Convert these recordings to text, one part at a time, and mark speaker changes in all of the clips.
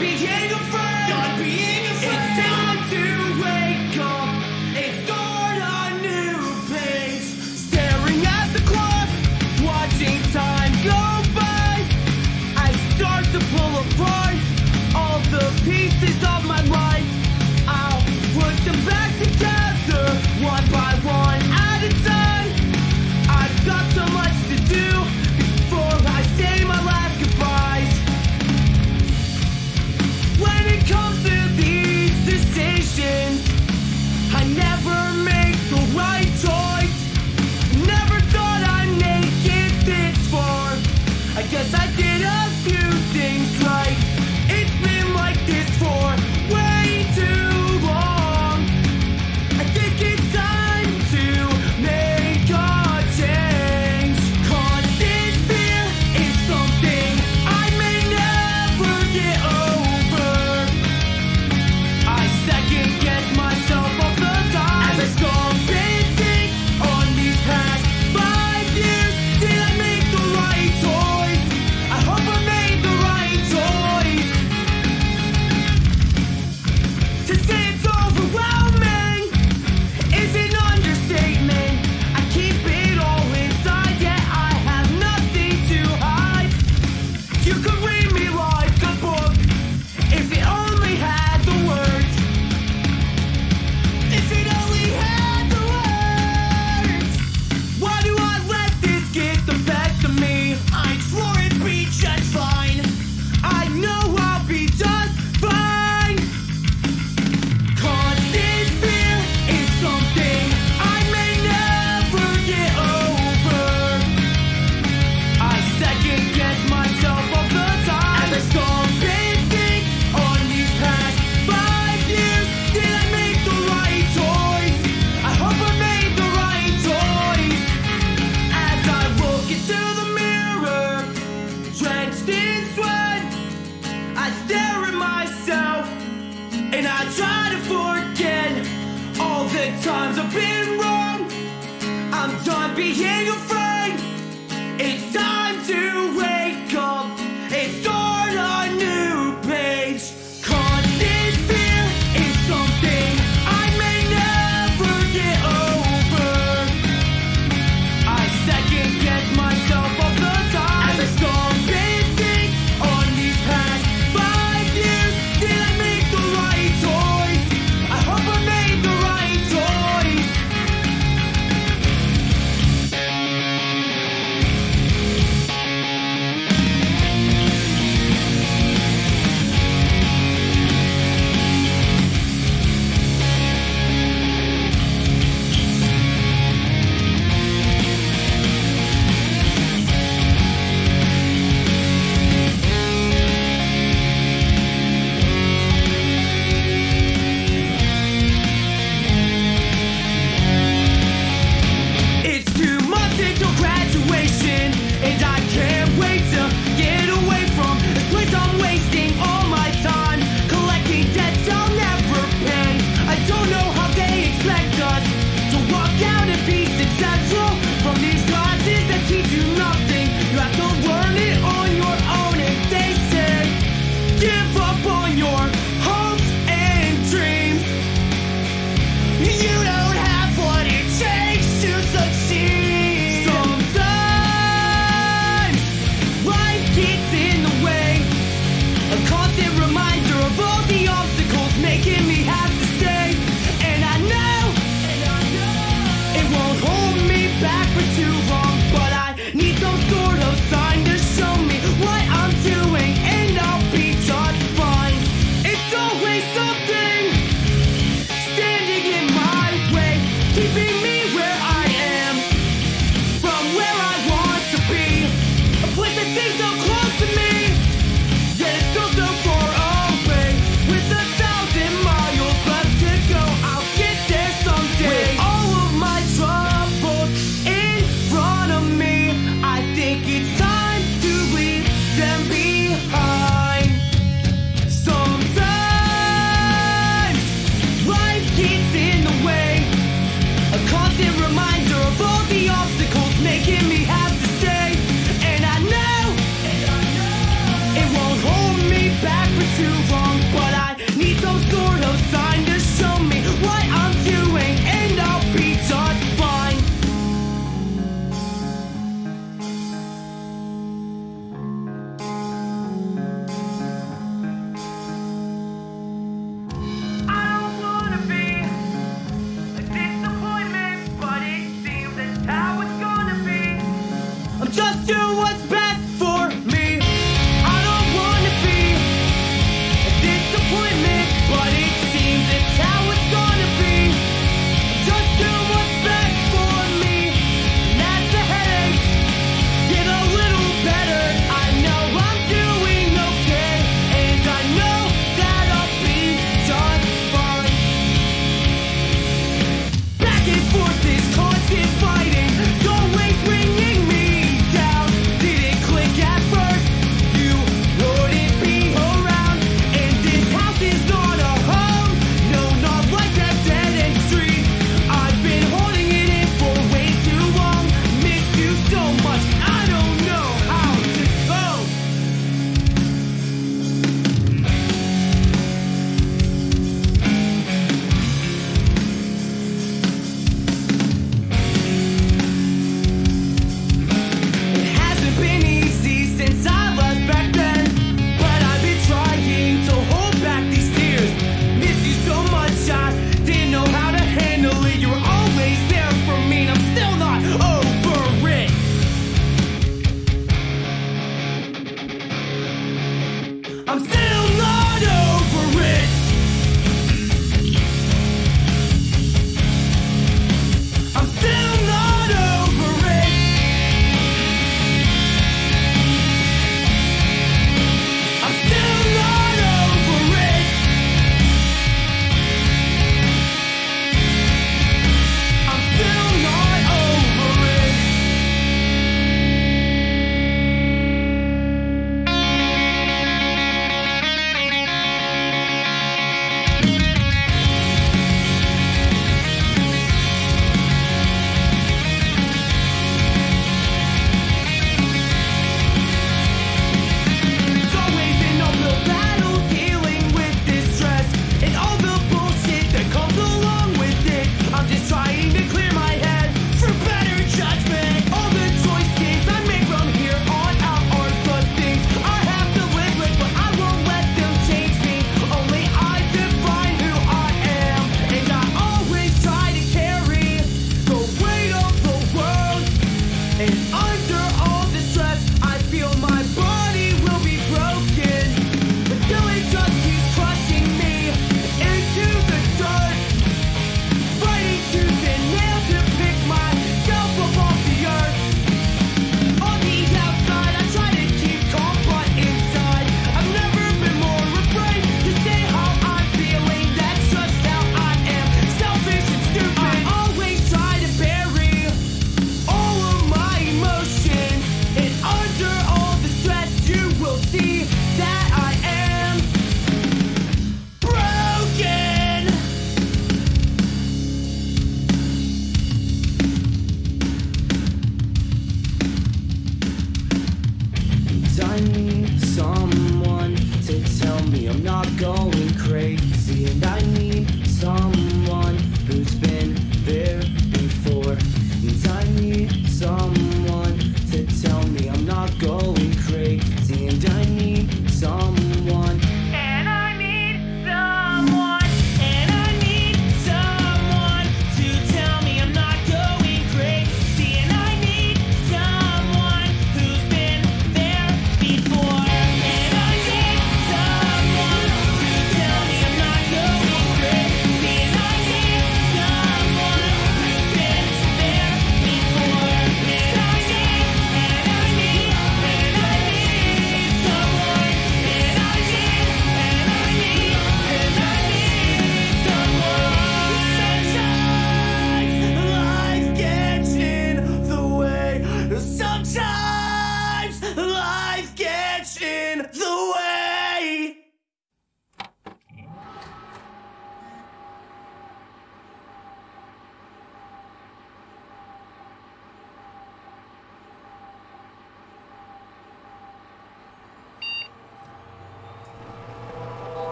Speaker 1: being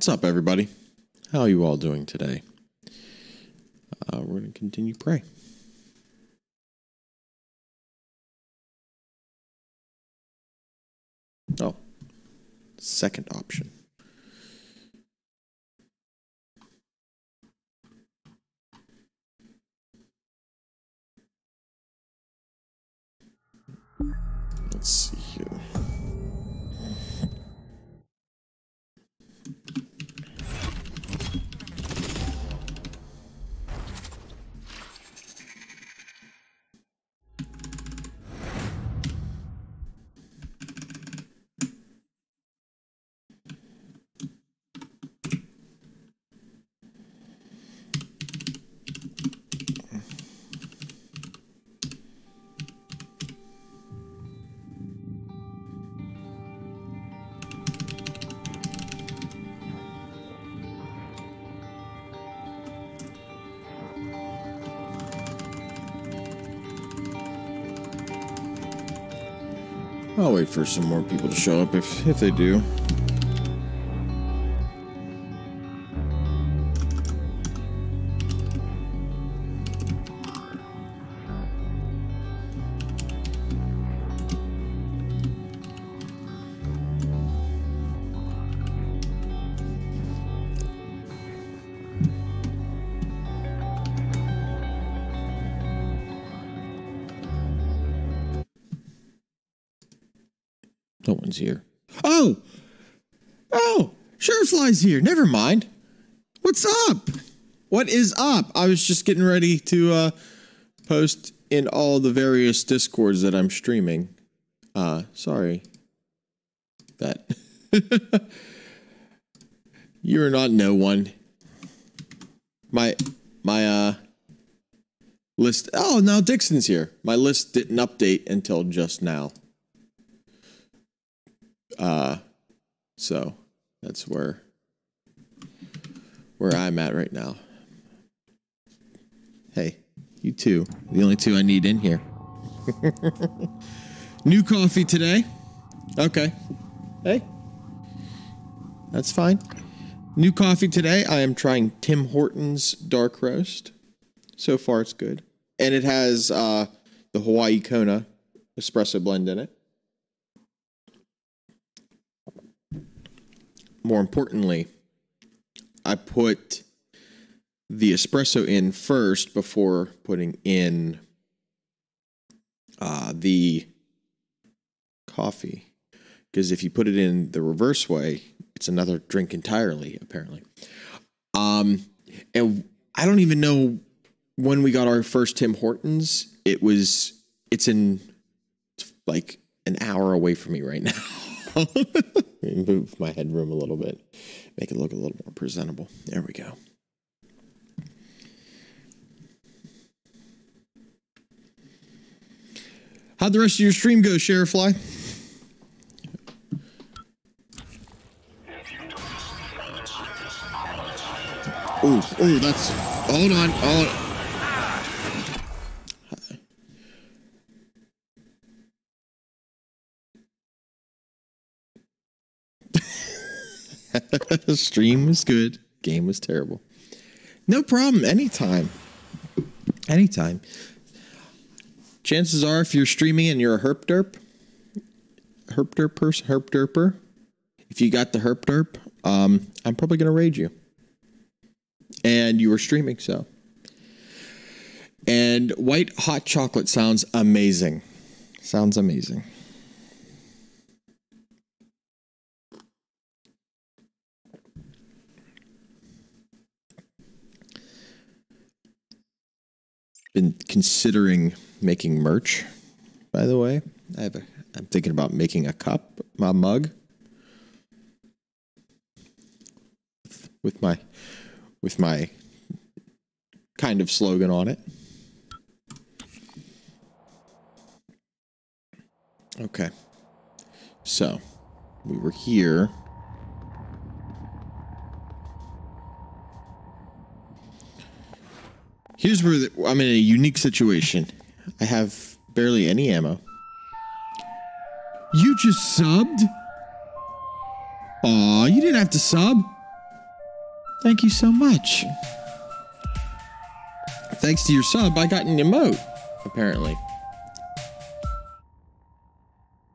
Speaker 2: What's up, everybody? How are you all doing today? Uh, we're going to continue Prey. Oh, second option. I'll wait for some more people to show up if if they do. Surefly's here. Never mind. What's up? What is up? I was just getting ready to uh, post in all the various discords that I'm streaming. Uh, sorry. That. You're not no one. My my uh list Oh, now Dixon's here. My list didn't update until just now. Uh, so that's where where I'm at right now. Hey, you two, the only two I need in here. New coffee today. Okay. Hey, that's fine. New coffee today. I am trying Tim Hortons dark roast. So far, it's good, and it has uh, the Hawaii Kona espresso blend in it. more importantly, I put the espresso in first before putting in uh, the coffee. Because if you put it in the reverse way, it's another drink entirely, apparently. Um, and I don't even know when we got our first Tim Hortons. It was, it's in it's like an hour away from me right now. Move my headroom a little bit, make it look a little more presentable. There we go. How'd the rest of your stream go, Sheriff Fly? Oh, oh, that's. Hold on. Hold on. Stream was good. Game was terrible. No problem. Anytime. Anytime. Chances are, if you're streaming and you're a herp derp, herp derp person, herp derper, if you got the herp derp, um, I'm probably gonna raid you. And you were streaming, so. And white hot chocolate sounds amazing. Sounds amazing. Been considering making merch. By the way, I have a. I'm thinking about making a cup, my mug, with my, with my kind of slogan on it. Okay, so we were here. Here's where the, I'm in a unique situation. I have barely any ammo. You just subbed? Aw, you didn't have to sub. Thank you so much. Thanks to your sub, I got an emote, apparently.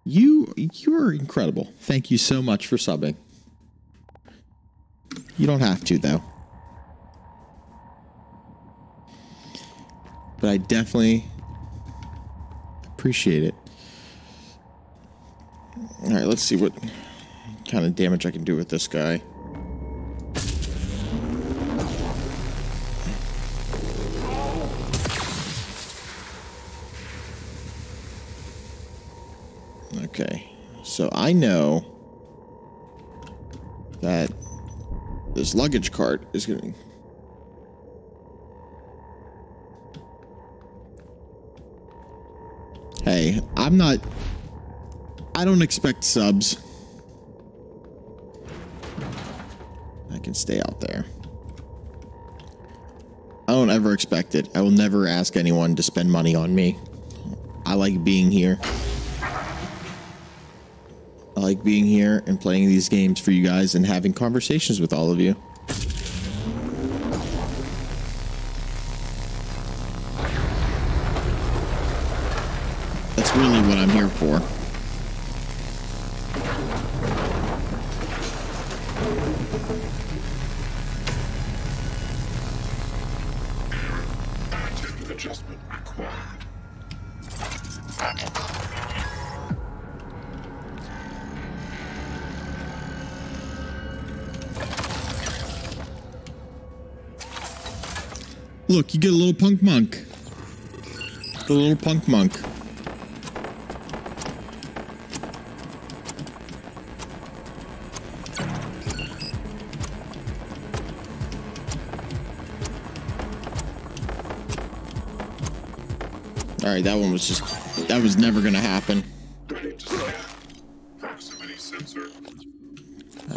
Speaker 2: You you are incredible. Thank you so much for subbing. You don't have to though. But I definitely appreciate it. All right, let's see what kind of damage I can do with this guy. Okay, so I know that this luggage cart is going to. I'm not. I don't expect subs. I can stay out there. I don't ever expect it. I will never ask anyone to spend money on me. I like being here. I like being here and playing these games for you guys and having conversations with all of you. Really what I'm here for. Look, you get a little punk monk. The little punk monk. Right, that one was just that was never gonna happen.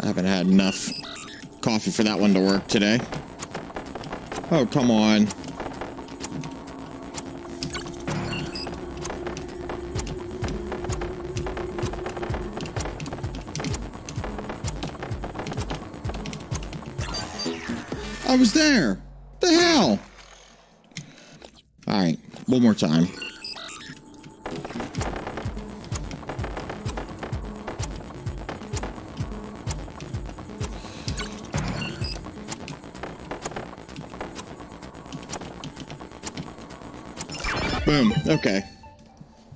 Speaker 2: I haven't had enough coffee for that one to work today. Oh, come on. I was there. The hell? All right, one more time. Okay.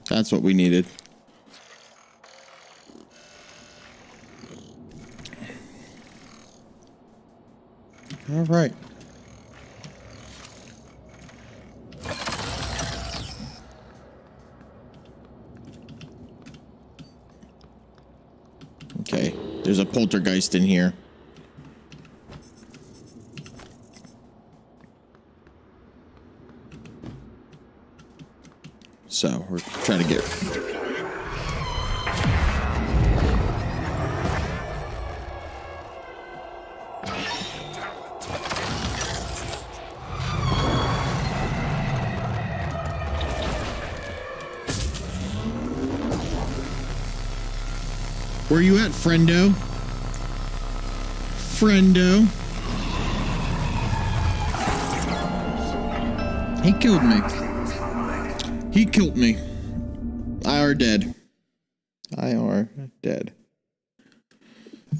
Speaker 2: That's what we needed. All right. Okay. There's a poltergeist in here. So we're trying to get. Where you at, friendo? Friendo. He killed me. He killed me. I are dead. I are dead.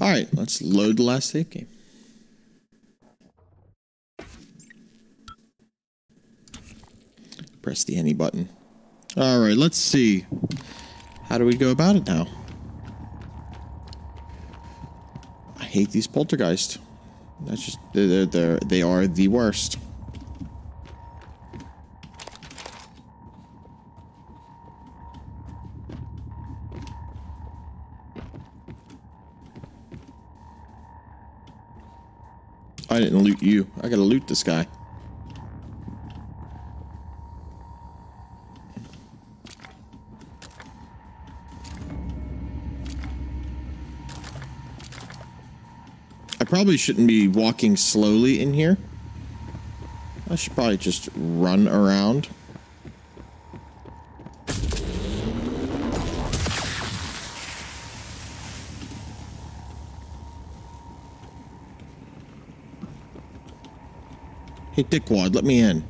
Speaker 2: All right, let's load the last save game. Press the any button. All right, let's see. How do we go about it now? I hate these poltergeist. That's just they're, they're, they are the worst. This guy. I probably shouldn't be walking slowly in here. I should probably just run around. Dickwad, let me in.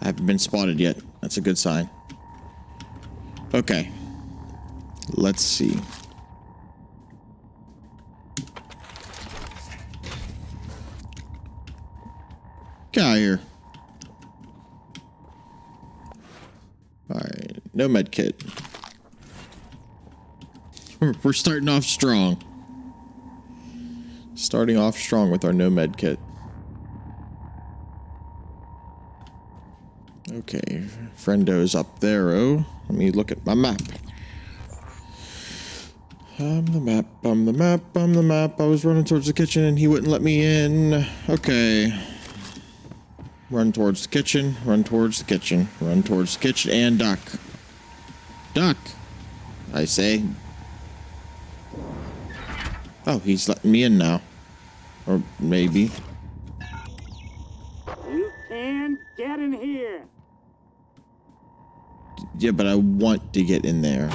Speaker 2: I haven't been spotted yet. That's a good sign. Okay. Let's see. No med kit. We're we're starting off strong. Starting off strong with our no med kit. Okay, friendo's up there. Oh, let me look at my map. I'm the map, I'm the map, I'm the map. I was running towards the kitchen and he wouldn't let me in. Okay. Run towards the kitchen, run towards the kitchen, run towards the kitchen, and duck. Duck, I say. Oh, he's letting me in now. Or maybe.
Speaker 3: You can get in here.
Speaker 2: Yeah, but I want to get in there.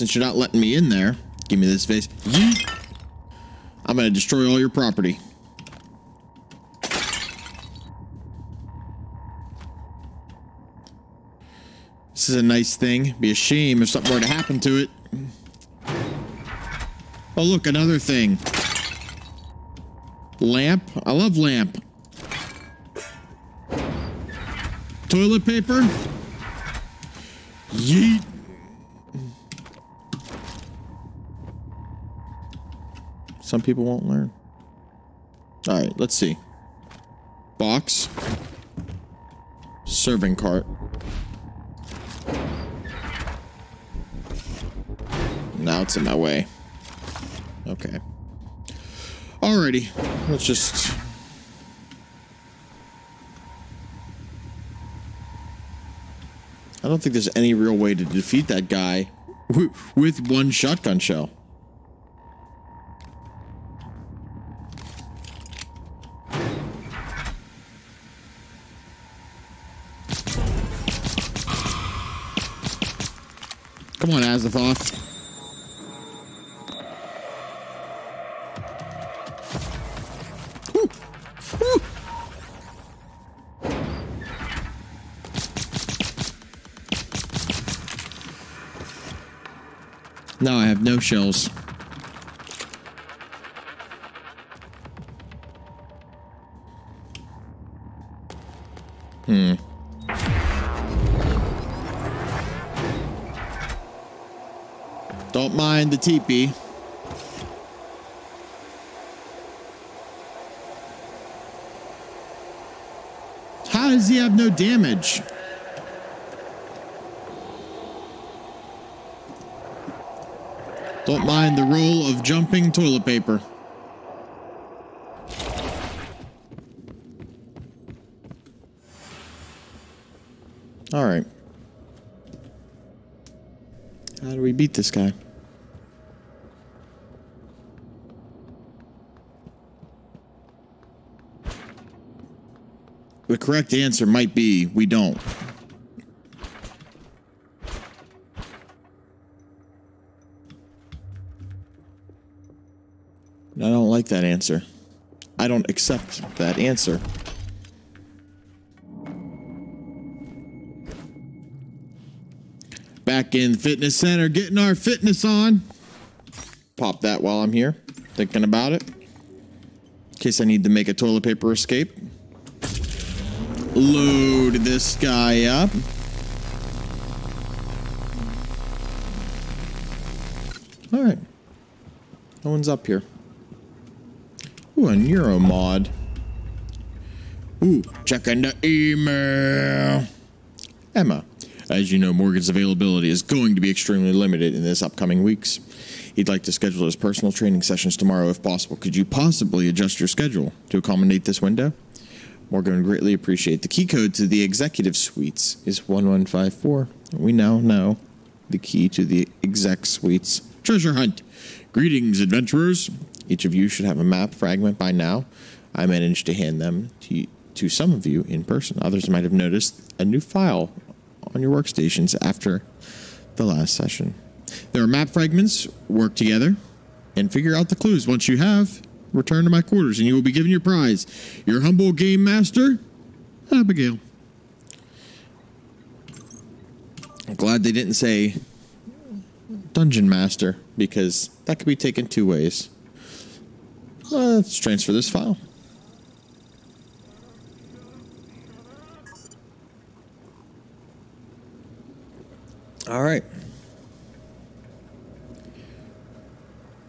Speaker 2: Since you're not letting me in there, give me this vase. I'm gonna destroy all your property. This is a nice thing. Be a shame if something were to happen to it. Oh, look, another thing. Lamp. I love lamp. Toilet paper. Yeet. Some people won't learn. All right, let's see. Box. Serving cart. Now it's in my way. Okay. Alrighty. Let's just. I don't think there's any real way to defeat that guy with one shotgun shell. Come on, Azathoth. Woo! Woo! No, I have no shells. Hmm. The teepee. How does he have no damage? Don't mind the roll of jumping toilet paper. All right. How do we beat this guy? Correct answer might be we don't. I don't like that answer. I don't accept that answer. Back in fitness center, getting our fitness on. Pop that while I'm here, thinking about it. In case I need to make a toilet paper escape. Load this guy up. All right. No one's up here. Ooh, a neuromod. Ooh, checking the email. Emma, as you know, Morgan's availability is going to be extremely limited in this upcoming weeks. He'd like to schedule his personal training sessions tomorrow if possible. Could you possibly adjust your schedule to accommodate this window? Morgan greatly appreciate. The key code to the executive suites is 1154. We now know the key to the exec suite's treasure hunt. Greetings, adventurers. Each of you should have a map fragment by now. I managed to hand them to, to some of you in person. Others might have noticed a new file on your workstations after the last session. There are map fragments. Work together and figure out the clues. Once you have, return to my quarters and you will be given your prize. Your humble game master, Abigail. I'm glad they didn't say dungeon master because that could be taken two ways. Let's transfer this file. All right.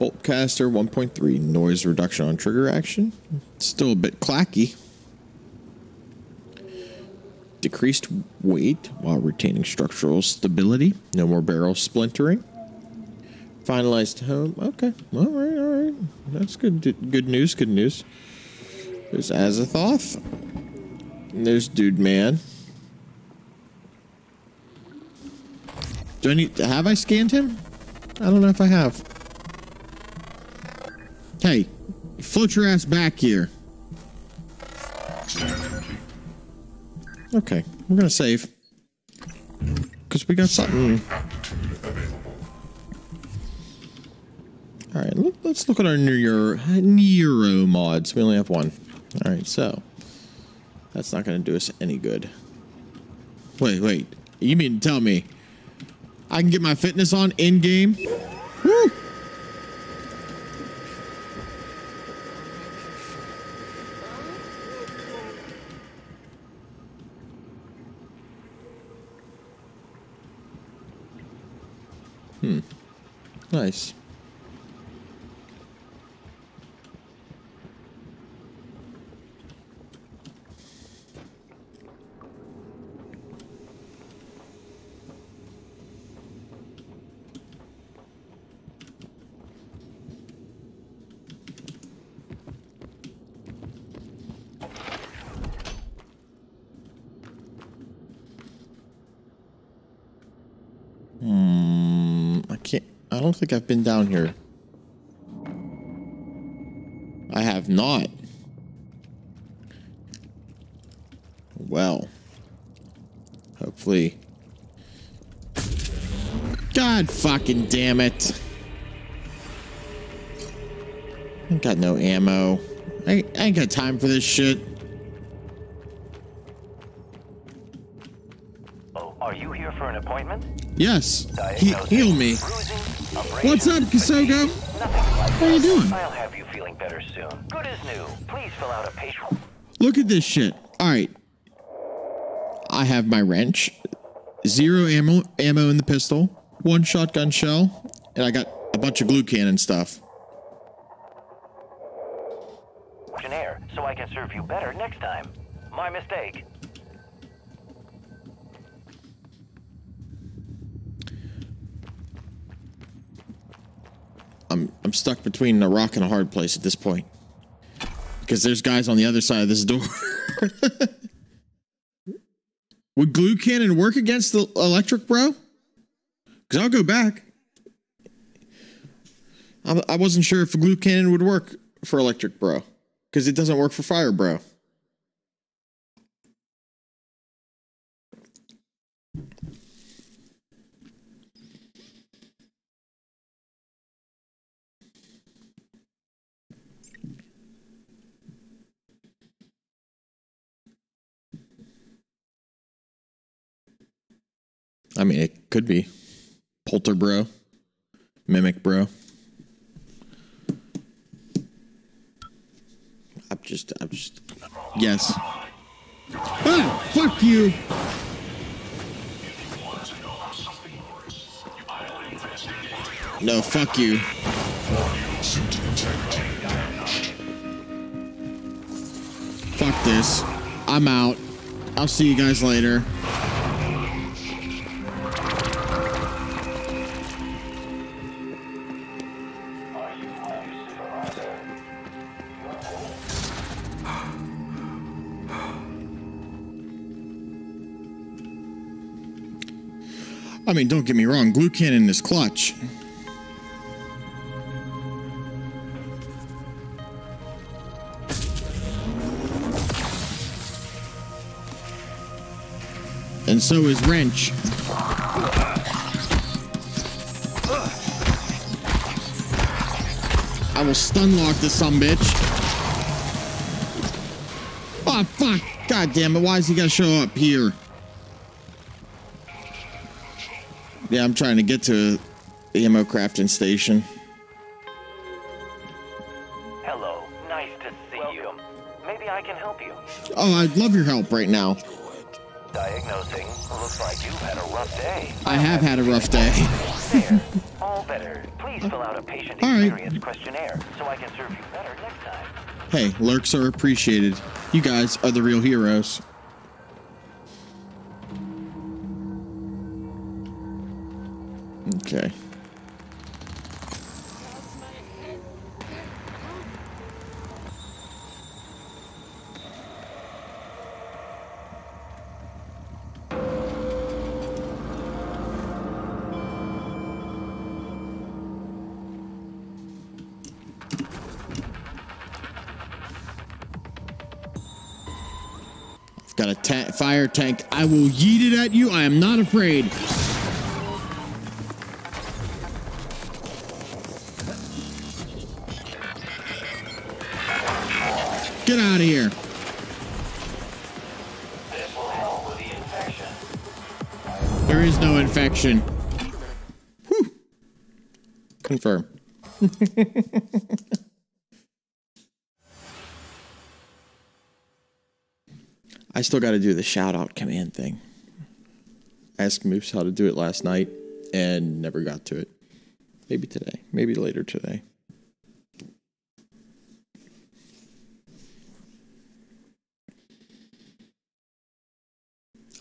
Speaker 2: Boltcaster 1.3 noise reduction on trigger action. Still a bit clacky. Decreased weight while retaining structural stability. No more barrel splintering. Finalized home. Okay. All right. All right. That's good. Good news. Good news. There's Azathoth. And there's Dude Man. Do I need? Have I scanned him? I don't know if I have. Hey, float your ass back here. Okay, we're gonna save. Because we got something. Alright, let, us look at our Neuro, Neuro mods. We only have one. Alright, so. That's not gonna do us any good. Wait, wait. You mean tell me I can get my fitness on in game? Woo! Nice. Think I've been down here. I have not. Well. Hopefully. God fucking damn it. I ain't got no ammo. I, I ain't got time for this shit.
Speaker 4: Oh, are you here for an appointment?
Speaker 2: Yes. He, heal me. What's up, Kisogo?
Speaker 4: How
Speaker 2: are you doing?
Speaker 4: I'll have you feeling better soon. Good as new. Please fill out a patient.
Speaker 2: Look at this shit. All right. I have my wrench, zero ammo ammo in the pistol, one shotgun shell, and I got a bunch of glue cannon stuff.
Speaker 4: Air, so I can serve you better next time. My mistake.
Speaker 2: I'm stuck between a rock and a hard place at this point. Because there's guys on the other side of this door. Would glue cannon work against the electric bro? Because I'll go back. I, wasn't sure if glue cannon would work for electric bro. Because it doesn't work for fire bro. I mean, it could be Polter Bro, Mimic Bro. I'm just, I'm just, yes. Ah, fuck you. No, fuck you. Fuck this. I'm out. I'll see you guys later. I mean, don't get me wrong, glue cannon is clutch. And so is wrench. I will stun lock this some bitch. Oh fuck! God damn it! Why is he gotta show up here? Yeah, I'm trying to get to the ammo crafting station.
Speaker 4: Hello. Nice to see you. Maybe I can help you.
Speaker 2: Oh, I'd love your help right now.
Speaker 4: Diagnosing. Looks like you've had a rough day.
Speaker 2: I have had a rough day.
Speaker 4: There. All better. Please fill out a patient
Speaker 2: All right.
Speaker 4: experience questionnaire so I can serve you better next time.
Speaker 2: Hey, lurks are appreciated. You guys are the real heroes. Will yeet it at you. I am not afraid. Get out of here. There is no infection. Whew. Confirm. I still got to do the shout out command thing. Asked Moose how to do it last night and never got to it. Maybe today. Maybe later today.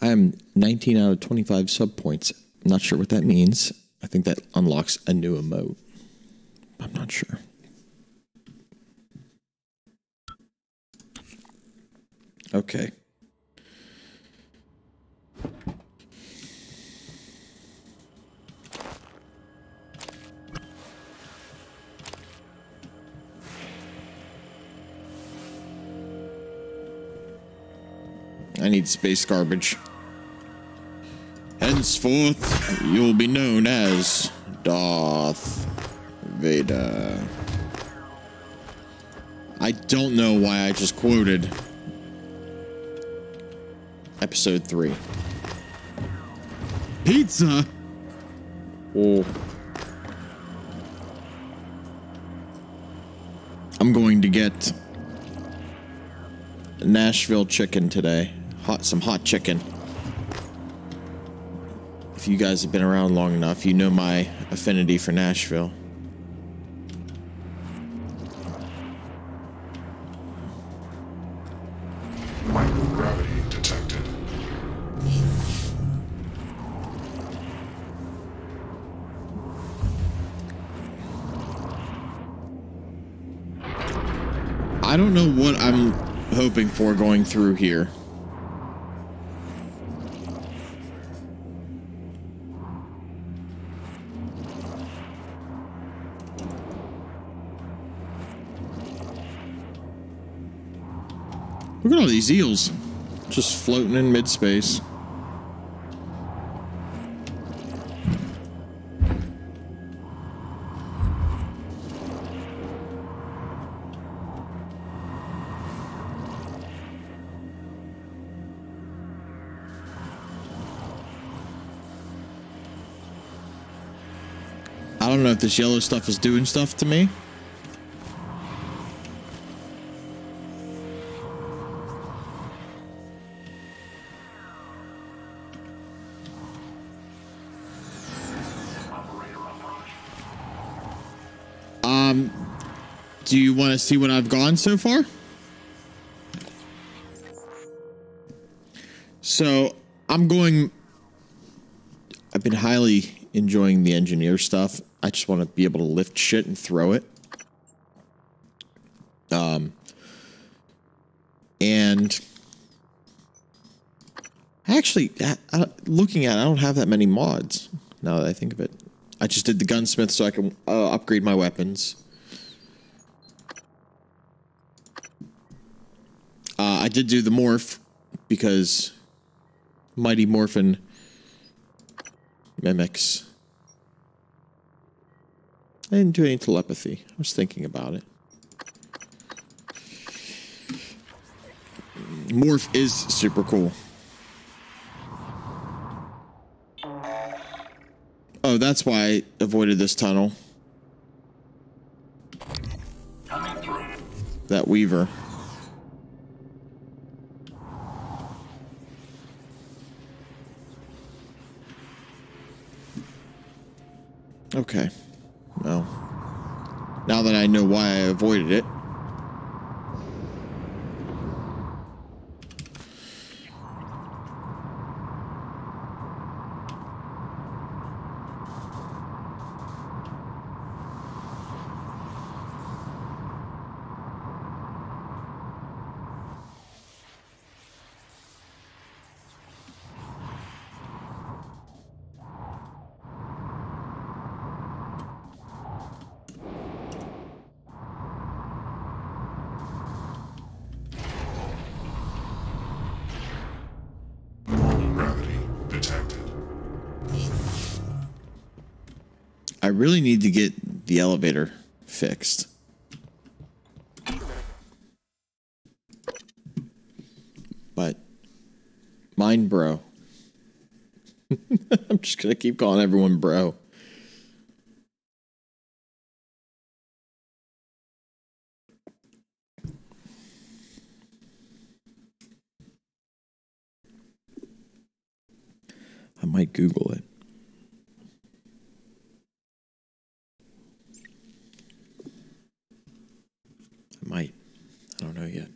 Speaker 2: I am 19 out of 25 sub points. I'm not sure what that means. I think that unlocks a new emote. I'm not sure. Okay. I need space garbage. Henceforth, you'll be known as Darth Vader. I don't know why I just quoted episode 3. Pizza? Oh. I'm going to get Nashville chicken today. Hot some hot chicken. If you guys have been around long enough, you know my affinity for Nashville.
Speaker 5: Microgravity detected.
Speaker 2: I don't know what I'm hoping for going through here. At these eels just floating in mid space. I don't know if this yellow stuff is doing stuff to me. To see what I've gone so far? So I'm going. I've been highly enjoying the engineer stuff. I just want to be able to lift shit and throw it. Um, and Actually, I, I, looking at, it, I don't have that many mods. Now that I think of it, I just did the gunsmith so I can uh, upgrade my weapons. Did do the morph because Mighty Morphin mimics. I didn't do any telepathy. I was thinking about it. Morph is super cool. Oh, that's why I avoided this tunnel. That Weaver. It. Really need to get the elevator fixed. But mine, bro. I'm just gonna keep calling everyone bro. I might Google it. I might. I don't know yet.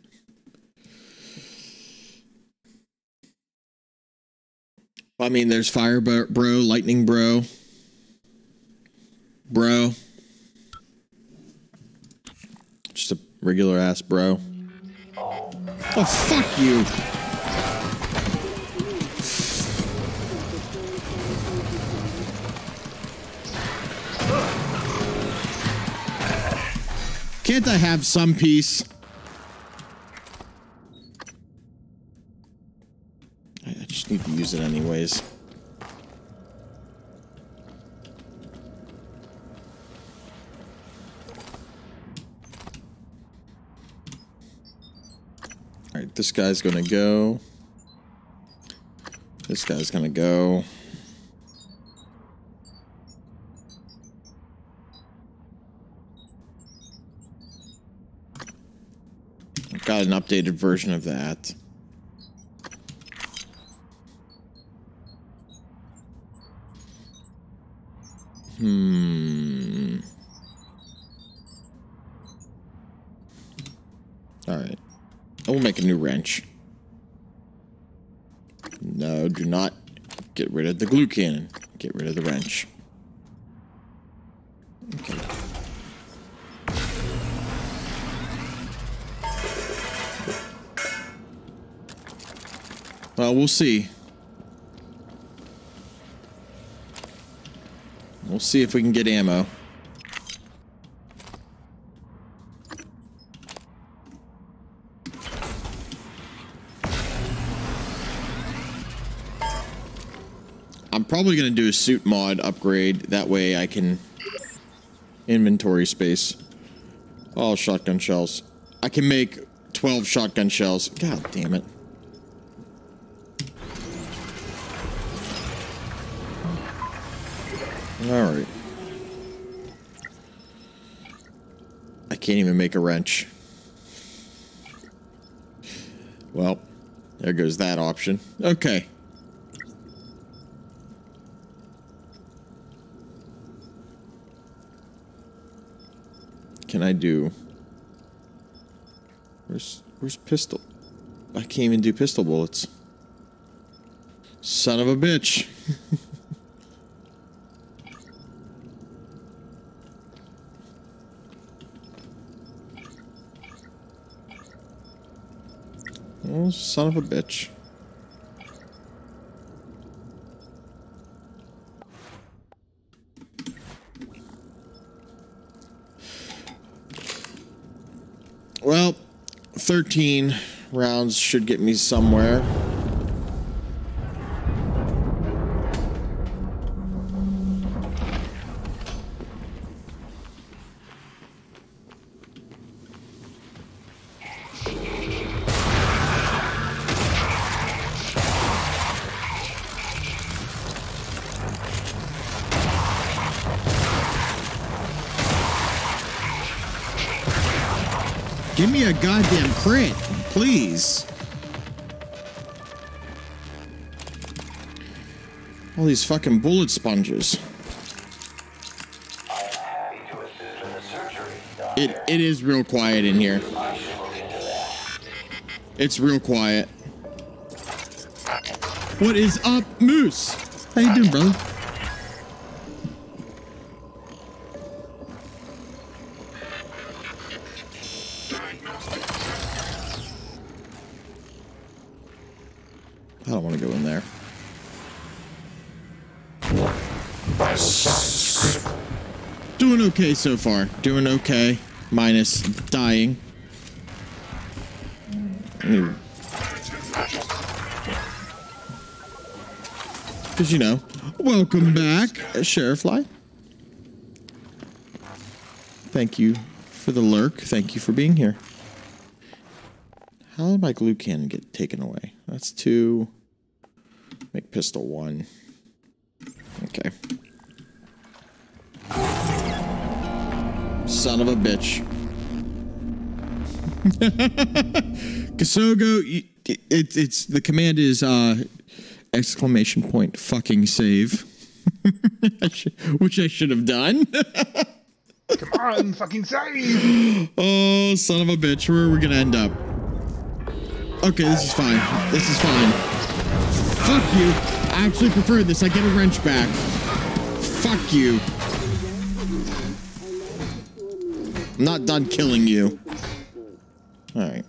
Speaker 2: I mean, there's Fire Bro, Lightning Bro, Bro. Just a regular ass bro. Oh, fuck you. Can't I have some peace? Use it anyways. Alright, this guy's gonna go. This guy's gonna go. Got an updated version of that. A new wrench. No, do not get rid of the glue cannon. Get rid of the wrench. Okay. Well, we'll see. We'll see if we can get ammo. Probably going to do a suit mod upgrade. That way I can... Inventory space. Oh, shotgun shells. I can make 12 shotgun shells. God damn it. All right. I can't even make a wrench. Well, there goes that option. Okay. Can I do? Where's where's pistol? I can't even do pistol bullets. Son of a bitch. Oh, son of a bitch. 13 rounds should get me somewhere. Give me a goddamn crit, please. All these fucking bullet sponges. It it is real quiet in here. It's real quiet. What is up, Moose? How you doing, brother? Okay so far. Doing okay. Minus dying. Hmm. Because, you know, welcome back, Sheriff Fly. Thank you for the lurk. Thank you for being here. How did my glue cannon get taken away? That's two. Make pistol one. Son of a bitch. Kasogo, y- it, it's the command is uh, exclamation point fucking save, I should- which I should have done.
Speaker 6: Come on, fucking save!
Speaker 2: oh, son of a bitch, where are we gonna end up? Okay, this is fine. This is fine. Fuck you. I actually prefer this. I get a wrench back. Fuck you. I'm not done killing you. All right.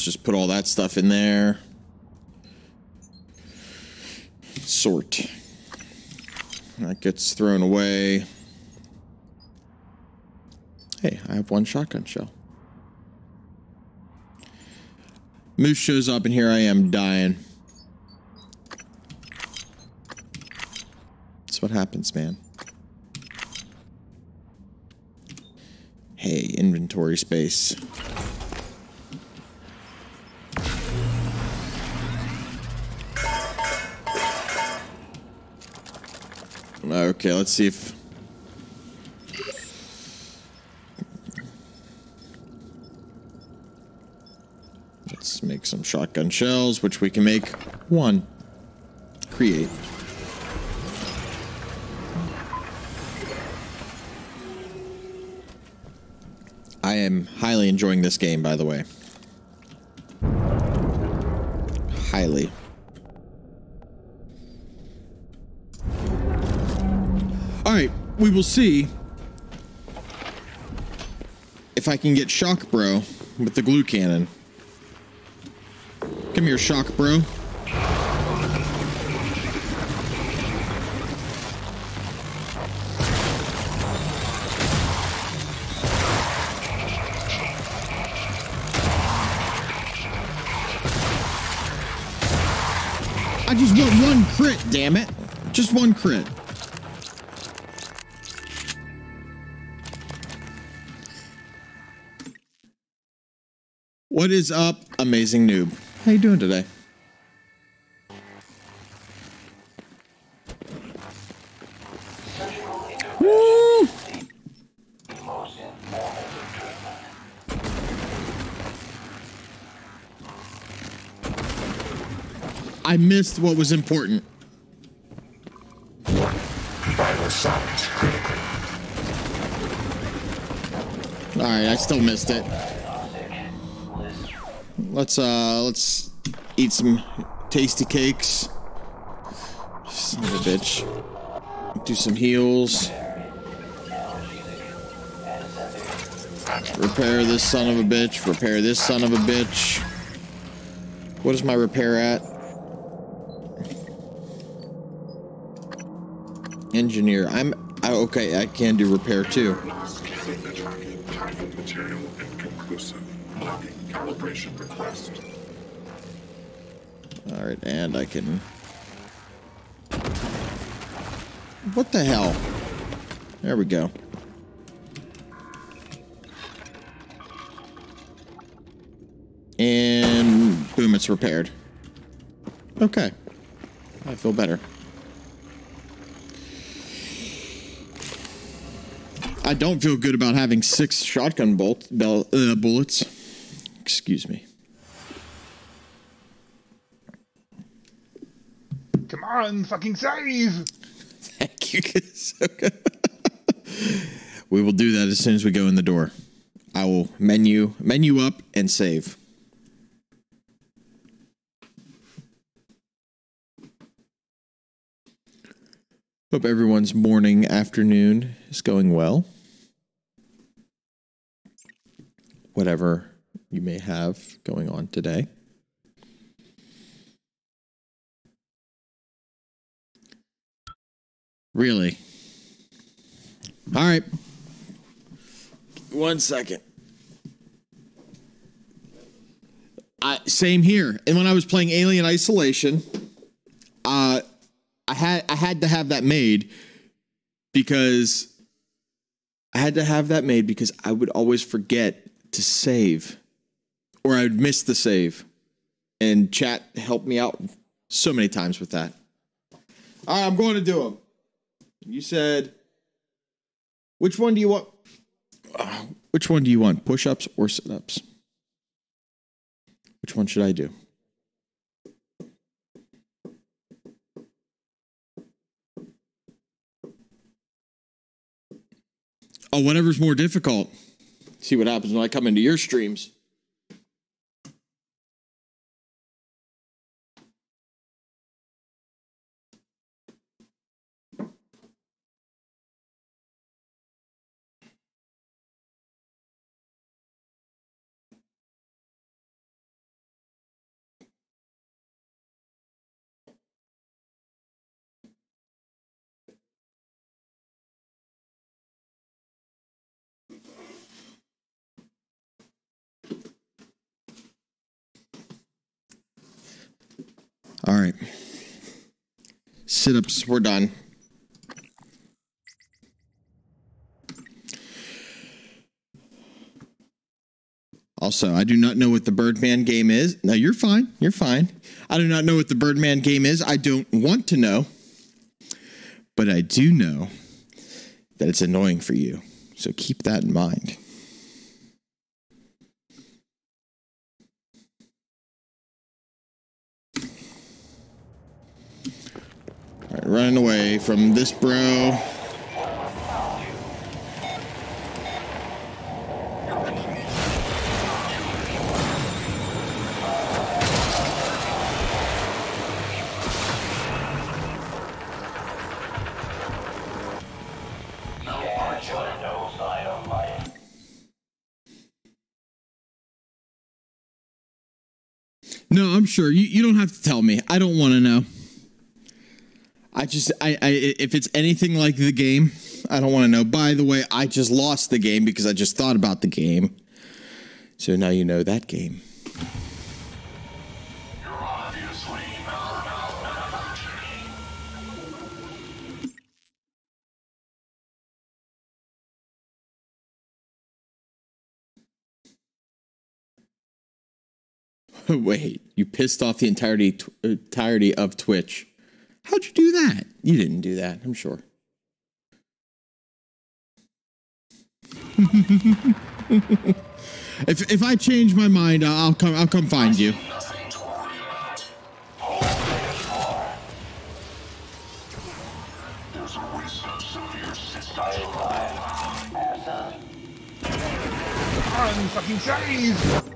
Speaker 2: Let's just put all that stuff in there. Sort. That gets thrown away. Hey, I have one shotgun shell. Moose shows up, and here I am dying. That's what happens, man. Hey, inventory space. Okay, let's see if. Let's make some shotgun shells, which we can make one. Create. I am highly enjoying this game, by the way. Highly. All right, we will see if I can get Shock Bro with the glue cannon. Come your Shock Bro. I just want one crit, damn it. Just one crit. What is up, amazing noob? How you doing today? Woo! I missed what was important.
Speaker 5: Vital signs critical.
Speaker 2: All right, I still missed it. Let's uh, let's eat some tasty cakes. Son of a bitch. Do some heals. Repair this son of a bitch. Repair this son of a bitch. What is my repair at? Engineer. I'm I, okay. I can do repair too.
Speaker 5: Calibration request.
Speaker 2: All right, and I can. What the hell? There we go. And boom, it's repaired. Okay. I feel better. I don't feel good about having six shotgun bolt uh, bullets. Excuse me.
Speaker 6: Come on, fucking save!
Speaker 2: Thank you, Kazoka. we will do that as soon as we go in the door. I will menu menu up and save. Hope everyone's morning, afternoon is going well. Whatever you may have going on today. Really? All right. One second. I, same here. And when I was playing Alien Isolation, uh, I had I had to have that made because I had to have that made because I would always forget to save, or I would miss the save. And chat helped me out so many times with that. All right, I'm going to do them. You said, which one do you want? Uh, which one do you want? Push ups or sit ups? Which one should I do? Oh, whatever's more difficult. See what happens when I come into your streams. All right. Sit ups, we're done. Also, I do not know what the Birdman game is. No, you're fine. You're fine. I do not know what the Birdman game is. I don't want to know. But I do know that it's annoying for you. So keep that in mind. All right, running away from this bro.
Speaker 4: No
Speaker 2: I'm sure. You, you don't have to tell me. I don't want to know. I just I, I if it's anything like the game, I don't want to know. By the way, I just lost the game because I just thought about the game. So now you know that game. Wait, you pissed off the entirety tw- uh, entirety of Twitch. How'd you do that? You didn't do that, I'm sure. if if I change my mind, I'll come I'll come find you.
Speaker 5: To worry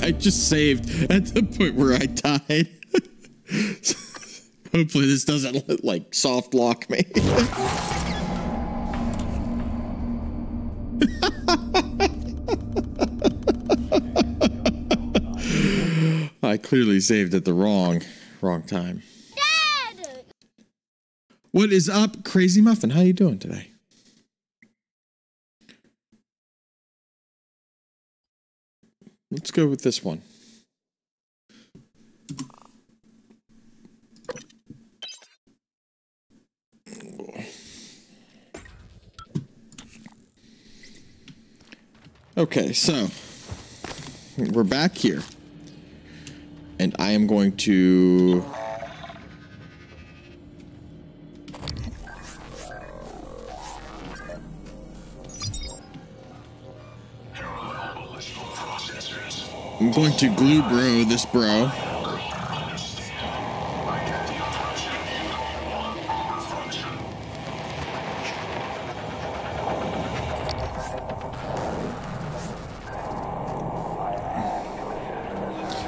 Speaker 2: I just saved at the point where I died. Hopefully, this doesn't like soft lock me. I clearly saved at the wrong wrong time.
Speaker 7: Dad!
Speaker 2: What is up, Crazy Muffin? How are you doing today? Let's go with this one. Okay, so we're back here. And I am going to I'm going to glue bro this bro.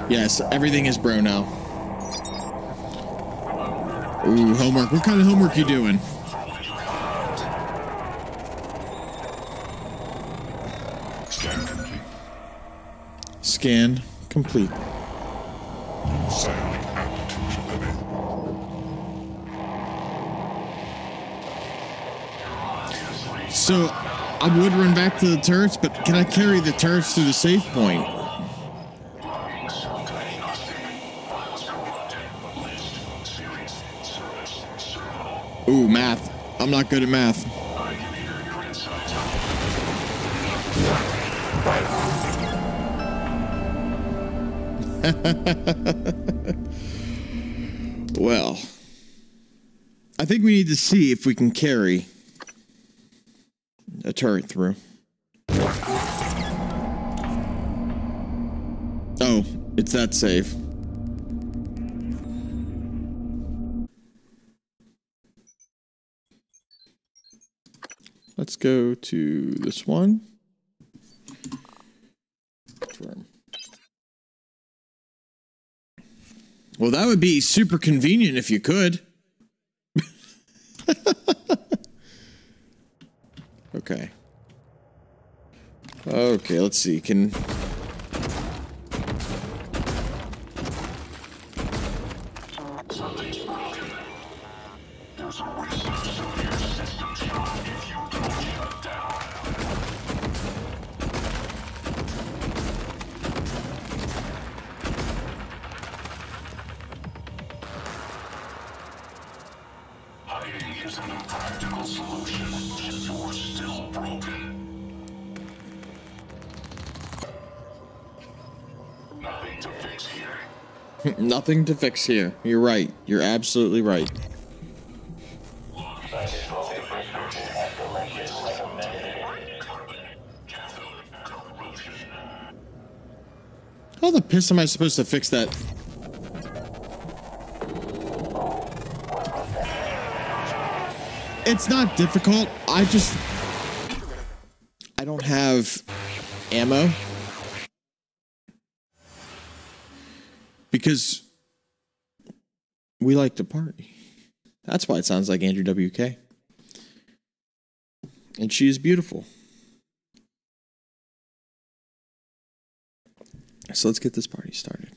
Speaker 2: Yes, everything is bro now. Ooh, homework. What kind of homework you doing?
Speaker 5: Scan complete.
Speaker 2: So I would run back to the turrets, but can I carry the turrets to the safe point? Ooh, math. I'm not good at math. well, I think we need to see if we can carry a turret through. Oh, it's that safe. Let's go to this one. Confirm. Well, that would be super convenient if you could. okay. Okay, let's see. Can
Speaker 5: nothing to fix here?
Speaker 2: You're right. You're absolutely right. How the piss am I supposed to fix that? It's not difficult. I just I don't have ammo because we like to party. That's why it sounds like Andrew WK. And she is beautiful. So let's get this party started.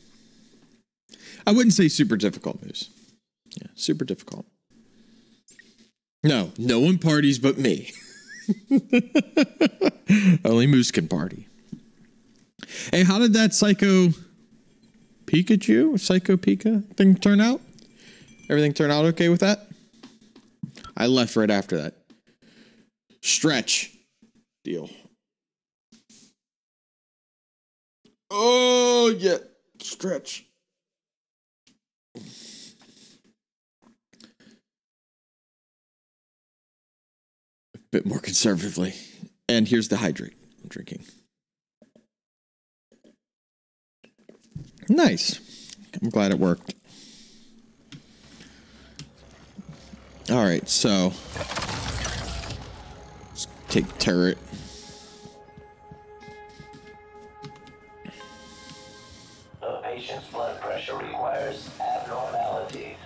Speaker 2: I wouldn't say super difficult moves. Yeah, super difficult. No, no one parties but me. Only Moose can party. Hey, how did that Psycho Pikachu, Psycho Pika thing turn out? Everything turn out okay with that? I left right after that. Stretch. Deal. Oh, yeah. Stretch. A bit more conservatively. And here's the hydrate I'm drinking. Nice. I'm glad it worked. All right, so let's take turret.
Speaker 5: The patient's blood
Speaker 2: pressure requires abnormalities.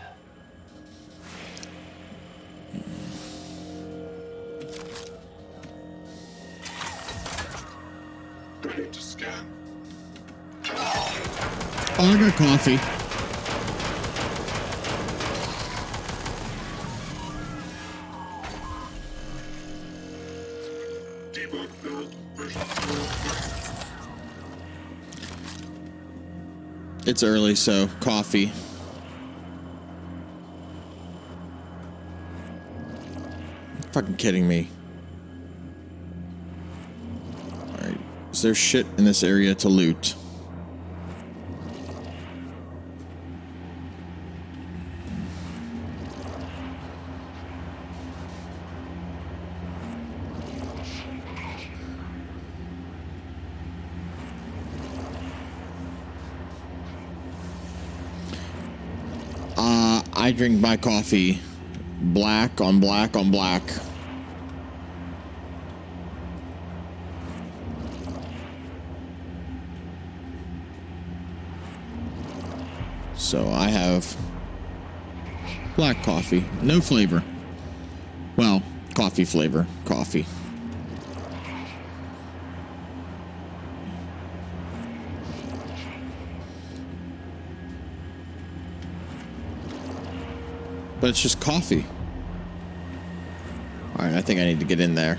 Speaker 2: Ready
Speaker 5: to scan. I'll coffee.
Speaker 2: It's early, so coffee. Fucking kidding me. Alright. Is there shit in this area to loot? Uh, I drink my coffee black on black on black. So I have black coffee, no flavor. Well, coffee flavor, coffee. But it's just coffee. All right, I think I need to get in there.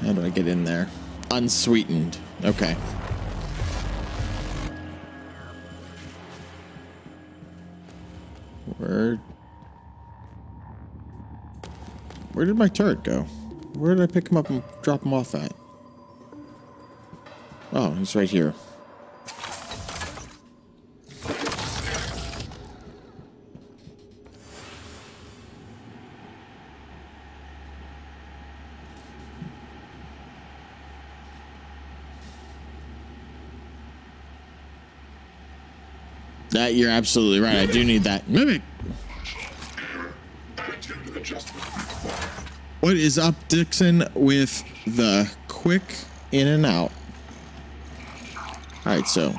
Speaker 2: How do I get in there? Unsweetened. Okay. Where? Where did my turret go? Where did I pick him up and drop him off at? Oh, he's right here. Absolutely right. I do need that. Mimic. What is up, Dixon, with the quick in and out? All right, so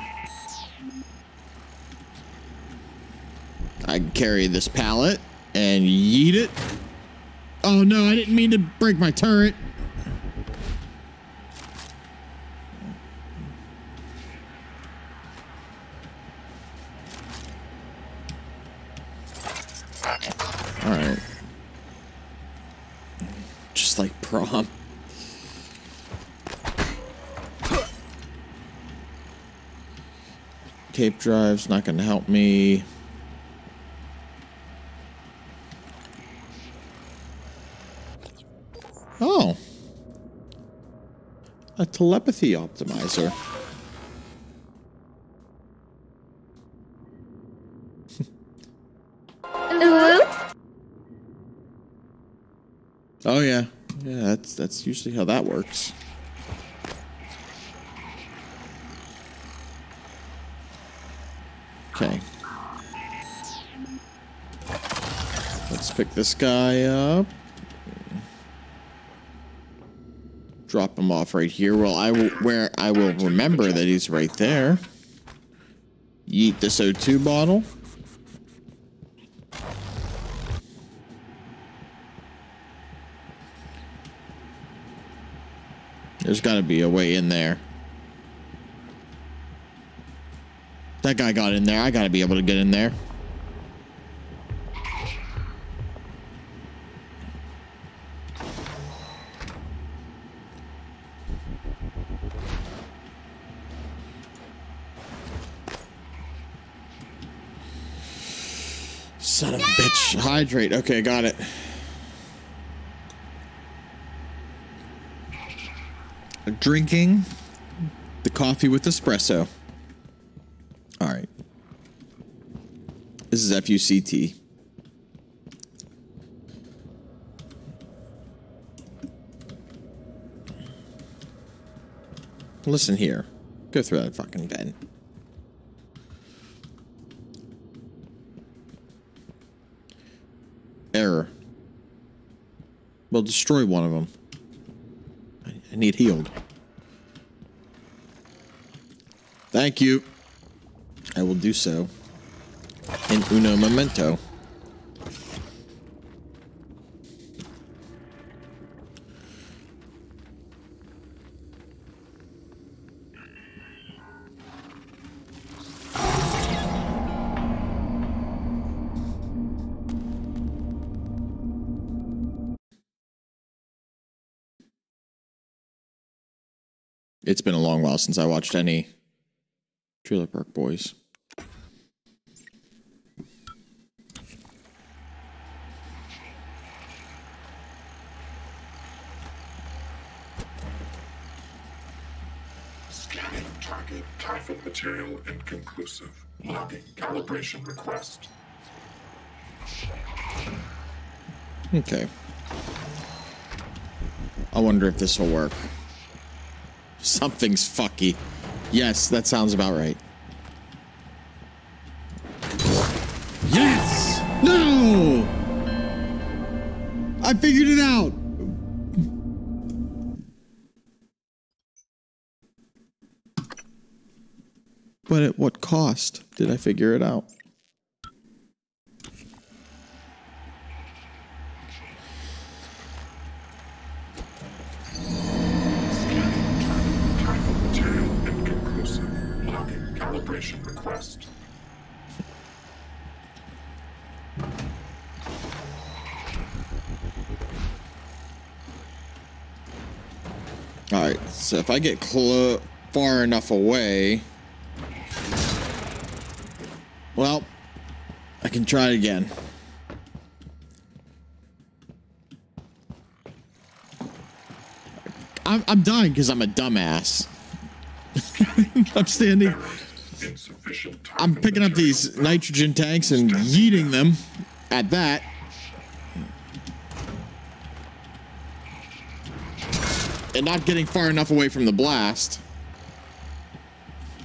Speaker 2: I can carry this pallet and yeet it. Oh no, I didn't mean to break my turret. All right. Just like prom. Tape drive's not going to help me. Oh. A telepathy optimizer. Oh yeah. Yeah, that's that's usually how that works. Okay. Let's pick this guy up. Drop him off right here. Well, I will where I will remember that he's right there. Yeet this O2 bottle. There's got to be a way in there. That guy got in there. I got to be able to get in there. Son of a bitch. Hydrate. Okay, got it. Drinking the coffee with espresso. Is FUCT. Listen here. Go through that fucking vent. Error. Well, destroy one of them. I need healed. Thank you. I will do so uno momento. It's been a long while since I watched any Trailer Park Boys.
Speaker 5: Inconclusive. Logging calibration request.
Speaker 2: Okay. I wonder if this will work. Something's fucky. Yes, that sounds about right. Did I figure it out?
Speaker 5: Scanning target Typhon material inconclusive. Logging calibration request.
Speaker 2: All right, so if I get far enough away, well, Try it again. I'm, I'm dying because I'm a dumbass. I'm standing. I'm picking up these nitrogen tanks and yeeting them at that. And not getting far enough away from the blast.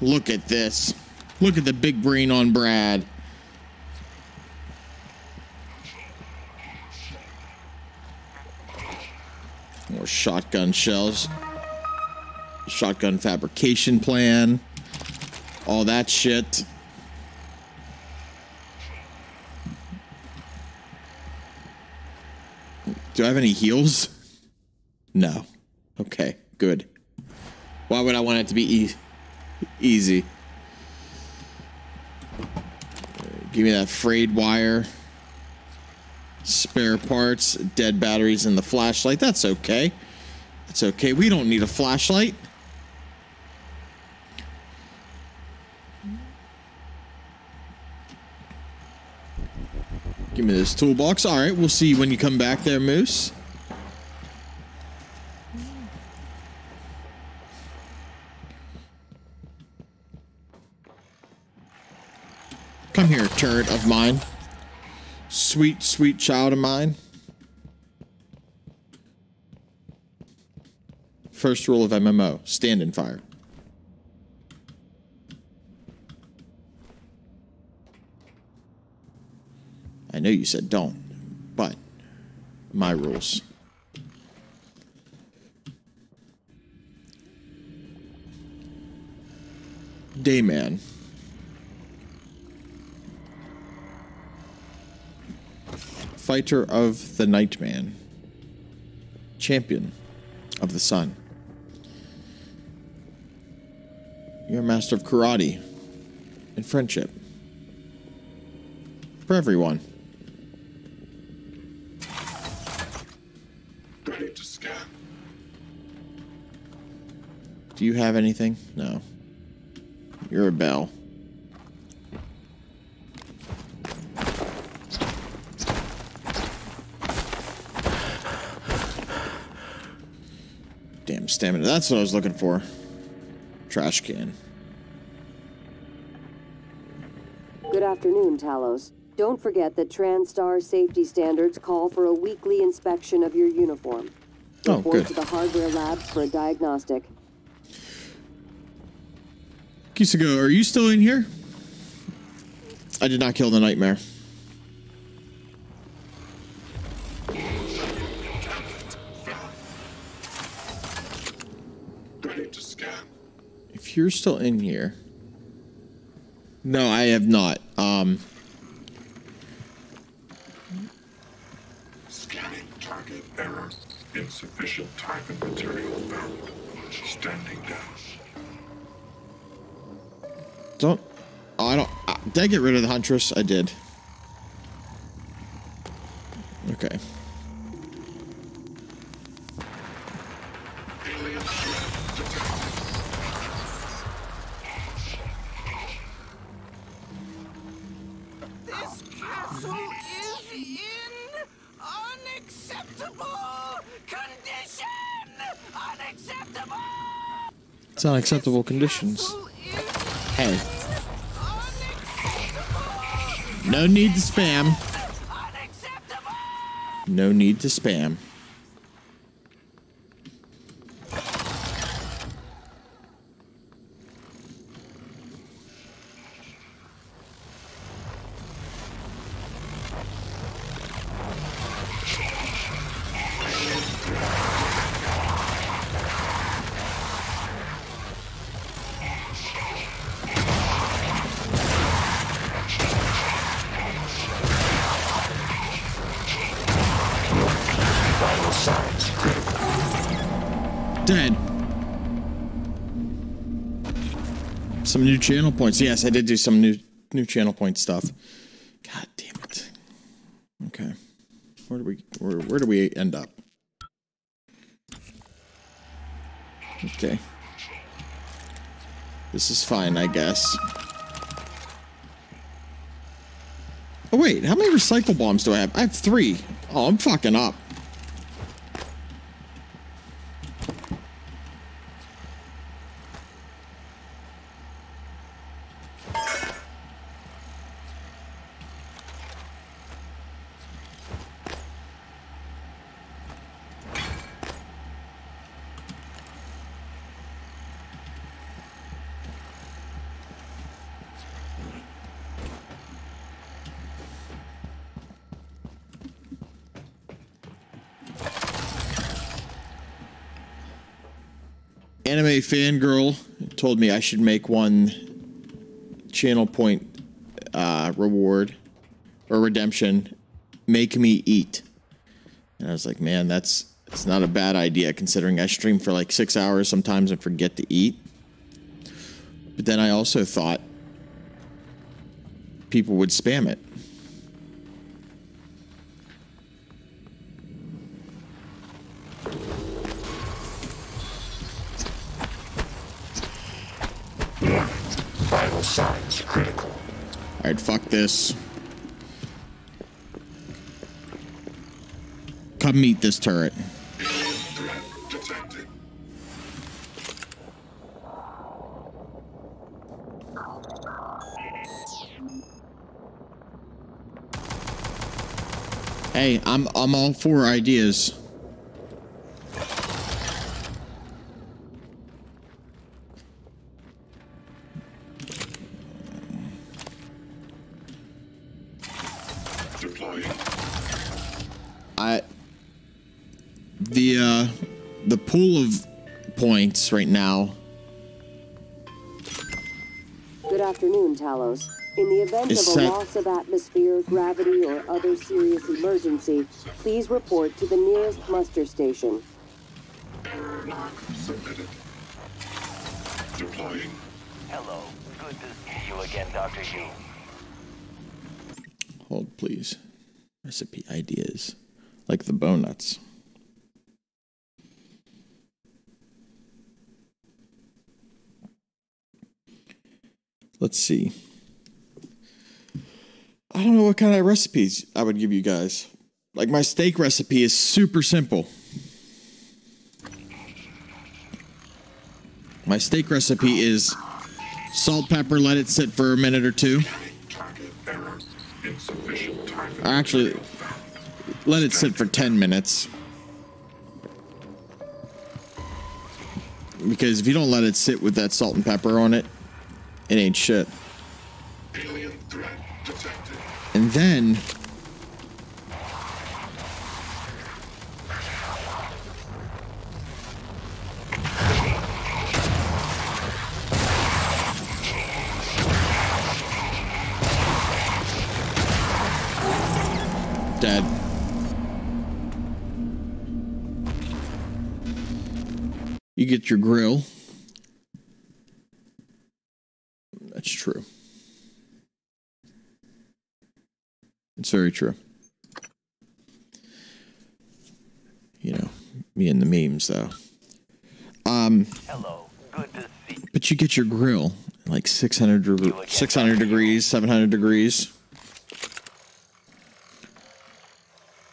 Speaker 2: Look at this. Look at the big brain on Brad. Shotgun shells. Shotgun fabrication plan. All that shit. Do I have any heals? No. Okay, good. Why would I want it to be e- easy? Give me that frayed wire. Spare parts, dead batteries, and the flashlight. That's okay. That's okay. We don't need a flashlight. Give me this toolbox. All right, we'll see when you come back there, Moose. Come here, turret of mine. Sweet, sweet child of mine. First rule of MMO stand and fire. I know you said don't, but my rules. Dayman. Fighter of the Nightman. Champion of the Sun. You're a master of karate and friendship. For everyone.
Speaker 5: ready to scan.
Speaker 2: Do you have anything? No. You're a bell. Damn stamina. That's what I was looking for. Trash can.
Speaker 7: Good afternoon, Talos. Don't forget that TranStar safety standards call for a weekly inspection of your uniform.
Speaker 2: Oh,
Speaker 7: Report
Speaker 2: good.
Speaker 7: to the hardware labs for a diagnostic.
Speaker 2: Kisago, are you still in here? I did not kill the nightmare. If you're still in here. No, I have not. Um
Speaker 5: Scanning target error. Insufficient Typhon material found. Standing down.
Speaker 2: don't oh, I don't uh, did I get rid of the huntress? I did. Okay. It's unacceptable conditions. Hey. No need to spam. No need to spam. Channel points. Yes, I did do some new new channel point stuff. God damn it. Okay. Where do we where, where do we end up? Okay. This is fine, I guess. Oh wait, how many recycle bombs do I have? I have three. Oh, I'm fucking up. Anime fangirl told me I should make one channel point uh, reward or redemption. Make me eat. And I was like, man, that's it's not a bad idea considering I stream for like six hours sometimes and forget to eat. But then I also thought people would spam it. This. Come meet this turret. Hey, I'm I'm all for ideas.
Speaker 7: In the event
Speaker 2: It's
Speaker 7: of a
Speaker 2: set-
Speaker 7: loss of atmosphere, gravity, or other serious emergency, please report to the nearest muster station.
Speaker 5: Error submitted. Deploying.
Speaker 4: Hello. Good to see you again, Dr. Yu.
Speaker 2: hold please. Recipe ideas. Like the bone nuts. Let's see. I don't know what kind of recipes I would give you guys. Like my steak recipe is super simple. My steak recipe is salt, pepper, let it sit for a minute or two. Actually, let it sit for 10 minutes. Because if you don't let it sit with that salt and pepper on it, it ain't shit. And then dead. You get your grill. That's true. It's very true. You know, me and the memes though. Um,
Speaker 4: Hello. Good to see
Speaker 2: but you get your grill like 600 deg- 600 degrees, 700 degrees.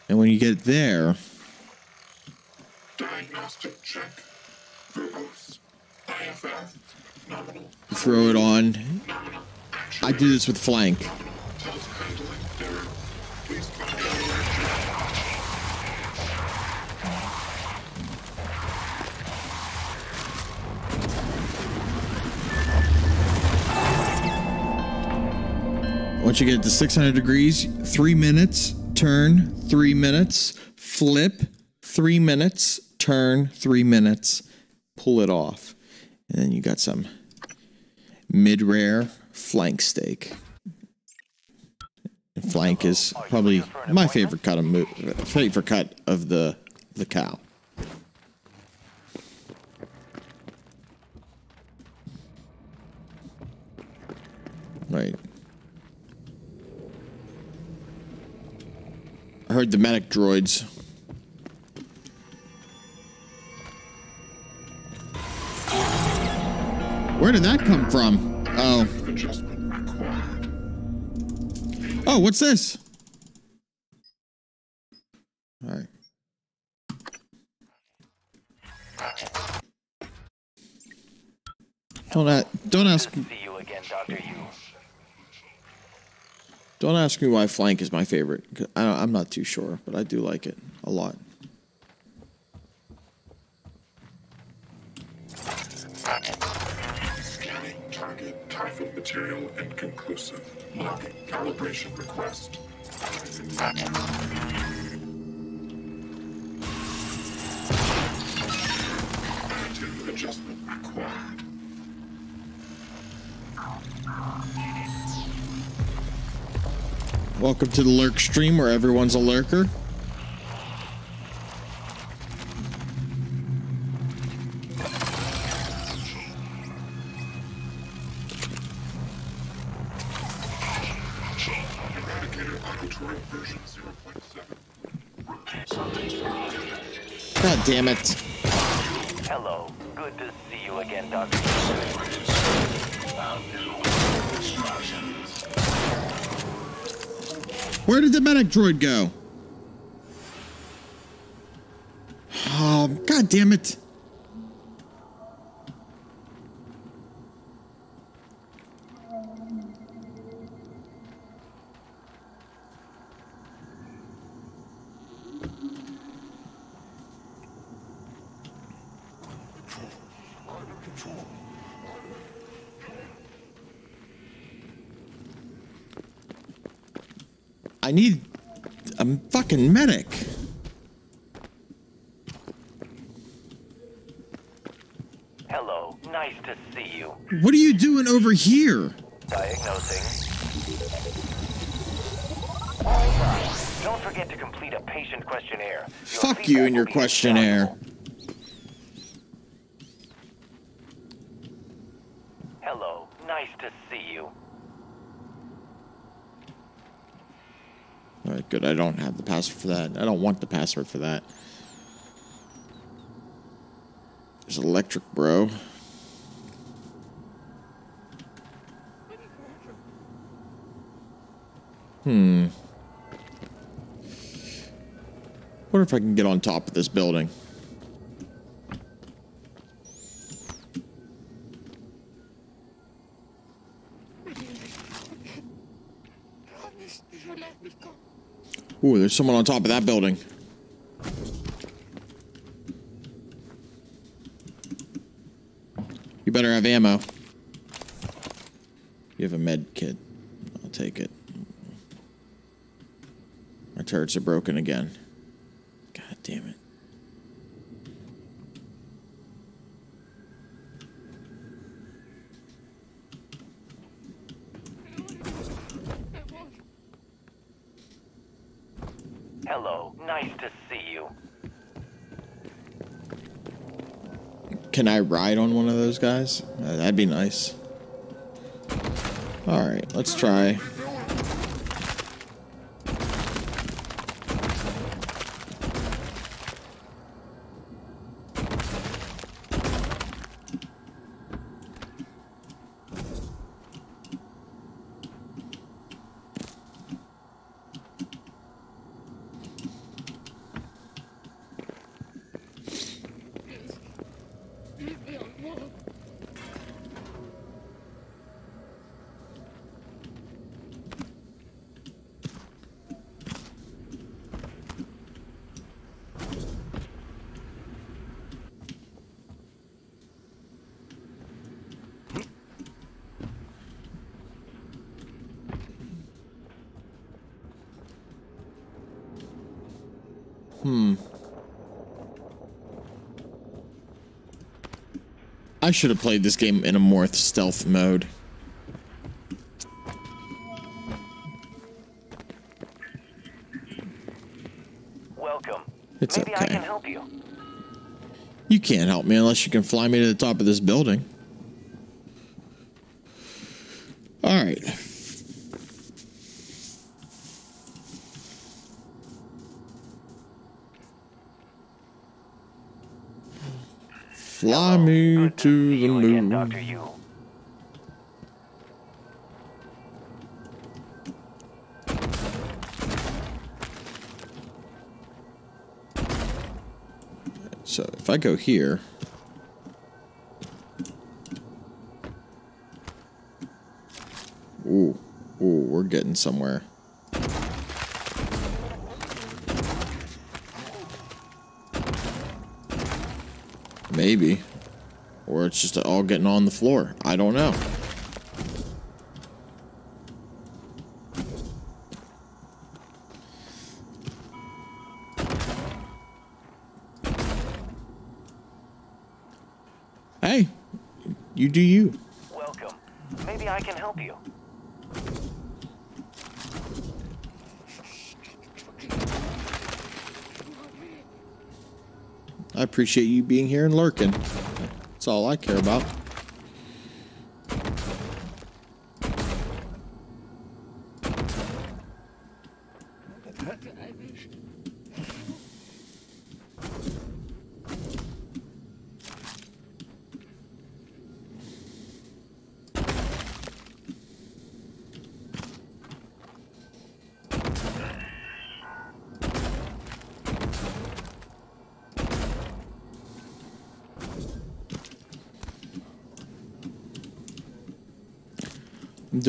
Speaker 2: And when you get there,
Speaker 5: Diagnostic check. Verbose. IFF. Nominal.
Speaker 2: Throw it on. I do this with flank. Once you get to 600 degrees, three minutes, turn, three minutes, flip, three minutes, turn, three minutes, pull it off. And then you got some mid rare flank steak. Flank is probably my favorite cut of favorite cut of the the cow. Right. I heard the medic droids. Where did that come from? Oh. Oh, what's this? All right. Don't don't ask
Speaker 4: See you again, Dr. Yu.
Speaker 2: Don't ask me why flank is my favorite. I, I'm not too sure, but I do like it a lot.
Speaker 5: Scanning target. Typhon material inconclusive. Locking calibration request. Adjustment required.
Speaker 2: Welcome to the lurk stream where everyone's a lurker.
Speaker 5: Eradicator auditory version 0.7.
Speaker 2: God damn it. Where did the medic droid go? Oh, god damn it. I need a fucking medic.
Speaker 4: Hello. Nice to see you.
Speaker 2: What are you doing over here?
Speaker 4: Diagnosing. Right. Don't forget to complete a patient questionnaire. Your
Speaker 2: Fuck you and your questionnaire.
Speaker 4: invaluable. Hello. Nice to see you.
Speaker 2: All right, good. I don't have the password for that. I don't want the password for that. There's electric, bro. Hmm. Wonder if I can get on top of this building? There's someone on top of that building. You better have ammo. You have a med kit. I'll take it. My turrets are broken again. God damn it.
Speaker 4: Hello. Nice to see you.
Speaker 2: Can I ride on one of those guys? Uh, that'd be nice. All right, let's try. I should have played this game in a more stealth mode.
Speaker 4: Welcome.
Speaker 2: It's
Speaker 4: Maybe I
Speaker 2: okay.
Speaker 4: can help you.
Speaker 2: You can't help me unless you can fly me to the top of this building. All right. Fly me to the moon. So if I go here, ooh, ooh, we're getting somewhere. Maybe, or it's just all getting on the floor. I don't know. Hey, you do you.
Speaker 4: Welcome. Maybe I can help you.
Speaker 2: I appreciate you being here and lurking. That's all I care about.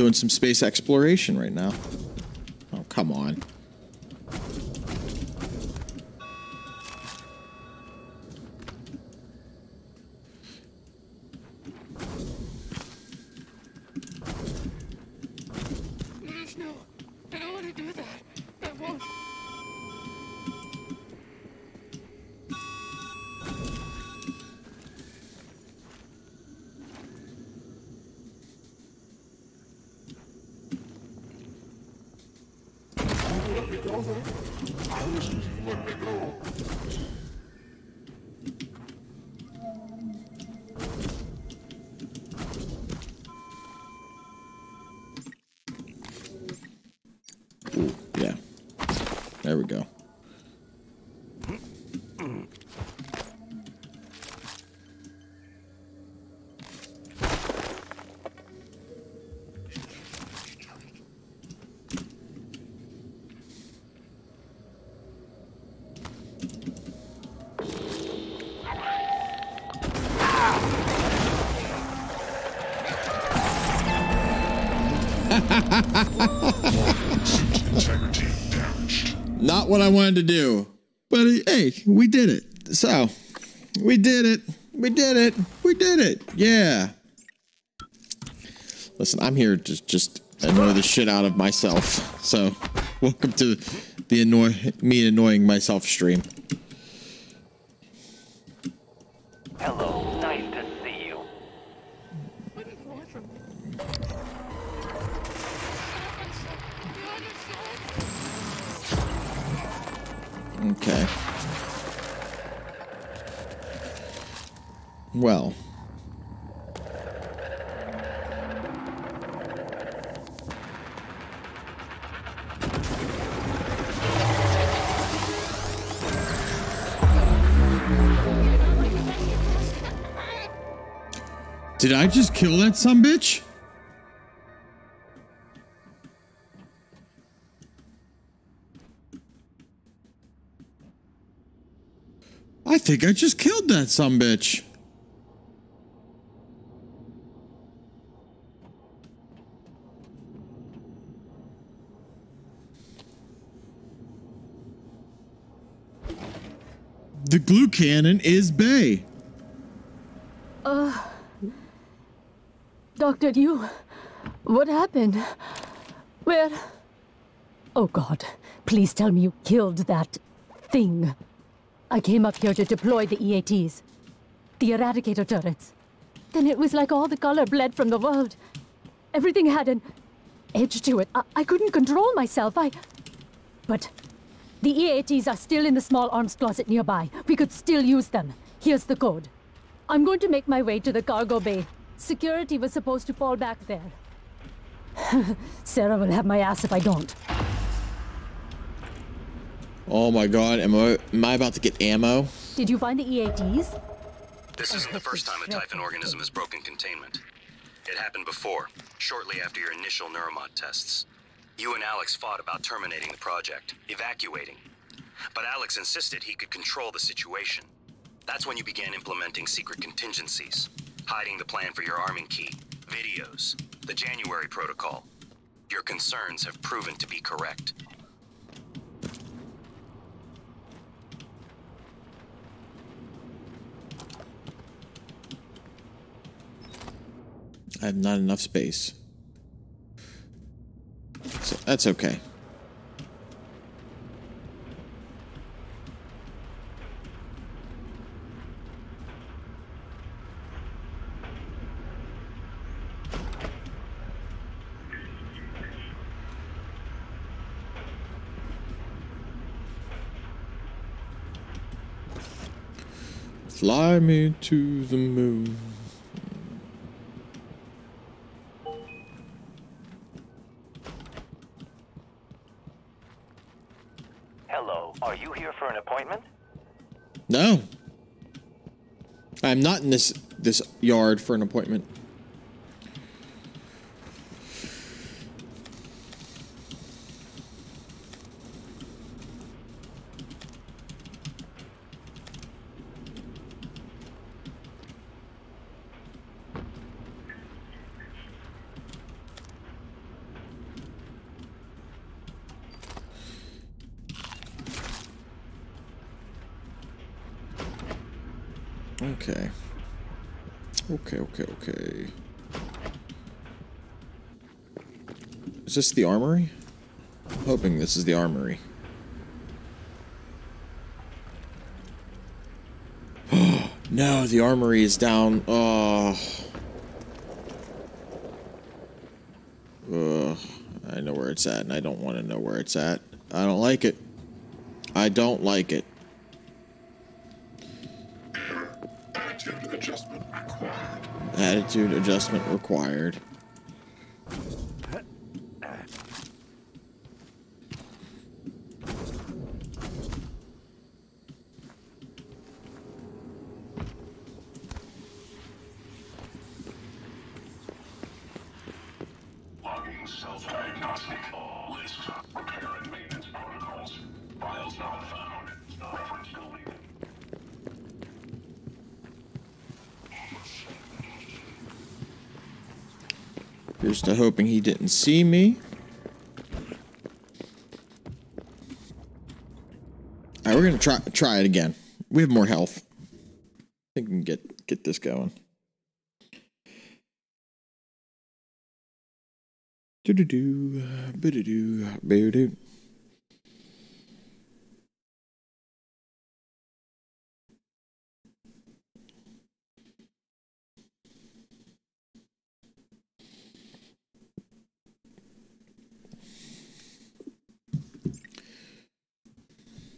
Speaker 2: Doing some space exploration right now. Oh, come on.
Speaker 8: To do.
Speaker 2: But hey, we did it. So, we did it. We did it. We did it. Yeah. Listen, I'm here to just annoy the shit out of myself. So, welcome to the annoy me annoying myself stream. Did I just kill that some bitch? I think I just killed that some bitch. The glue cannon is Bay.
Speaker 9: Doctor, Yu. What happened? Where? Oh God, please tell me you killed that thing. I came up here to deploy the EATs, the Eradicator turrets. Then it was like all the color bled from the world. Everything had an edge to it. I, I couldn't control myself. I. But the EATs are still in the small arms closet nearby. We could still use them. Here's the code. I'm going to make my way to the cargo bay. Security was supposed to fall back there. Sarah will have my ass if I don't.
Speaker 2: Oh my god, am I, am I about to get ammo?
Speaker 9: Did you find the E EATs?
Speaker 10: This isn't the first time a Typhon organism has broken containment. It happened before, shortly after your initial neuromod tests. You and Alex fought about terminating the project, evacuating. But Alex insisted he could control the situation. That's when you began implementing secret contingencies, hiding the plan for your arming key, videos, the January protocol. Your concerns have proven to be correct.
Speaker 2: I have not enough space. So that's okay. Fly me to the moon.
Speaker 4: Hello, are you here for an appointment?
Speaker 2: No. I'm not in this this yard for an appointment. Is this the armory? I'm hoping this is the armory. no, the armory is down. Oh. Ugh. I know where it's at, and I don't want to know where it's at. I don't like it. I don't like it.
Speaker 5: Attitude adjustment required.
Speaker 2: Attitude adjustment required.
Speaker 5: Logging self-diagnostic. List. Repair and maintenance protocols. Files not found. Reference deleted.
Speaker 2: Here's to hoping he didn't see me. Alright, we're gonna try try it again. We have more health. I think we can get get this going. Do do do, doo doo, boo doo.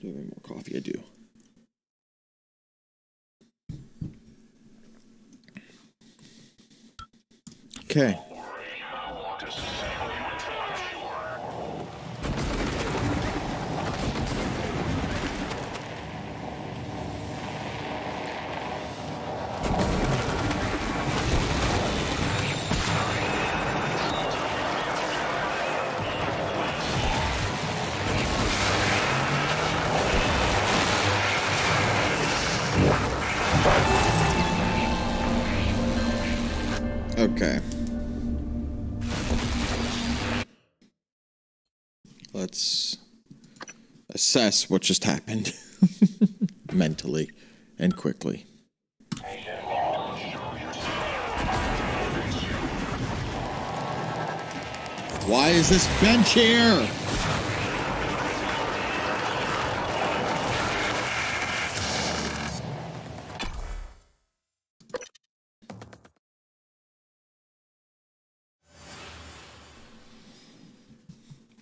Speaker 2: Do I have more coffee? I do. Okay. Assess what just happened mentally and quickly. Why is this bench here?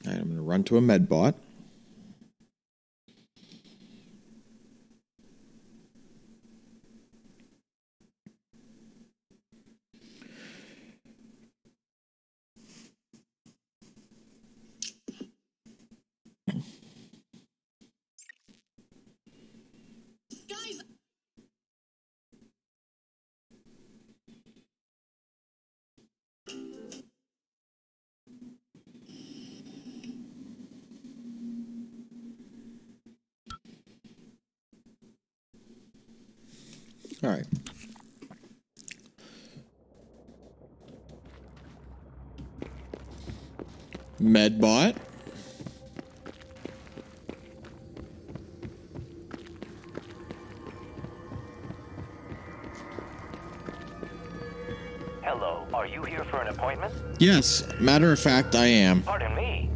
Speaker 2: I'm going to run to a med bot. Medbot.
Speaker 4: Hello, are you here for an appointment?
Speaker 2: Yes, matter of fact, I am.
Speaker 4: Pardon me.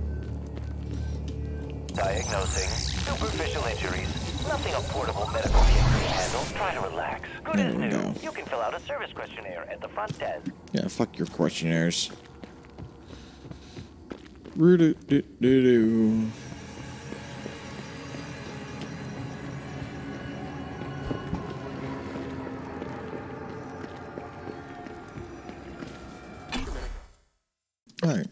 Speaker 4: Diagnosing superficial injuries. Nothing a portable medical kit can handle. Try to relax. Good
Speaker 2: There
Speaker 4: as new.
Speaker 2: go.
Speaker 4: You can fill out a service questionnaire at the front desk.
Speaker 2: Yeah, fuck your questionnaires. All right.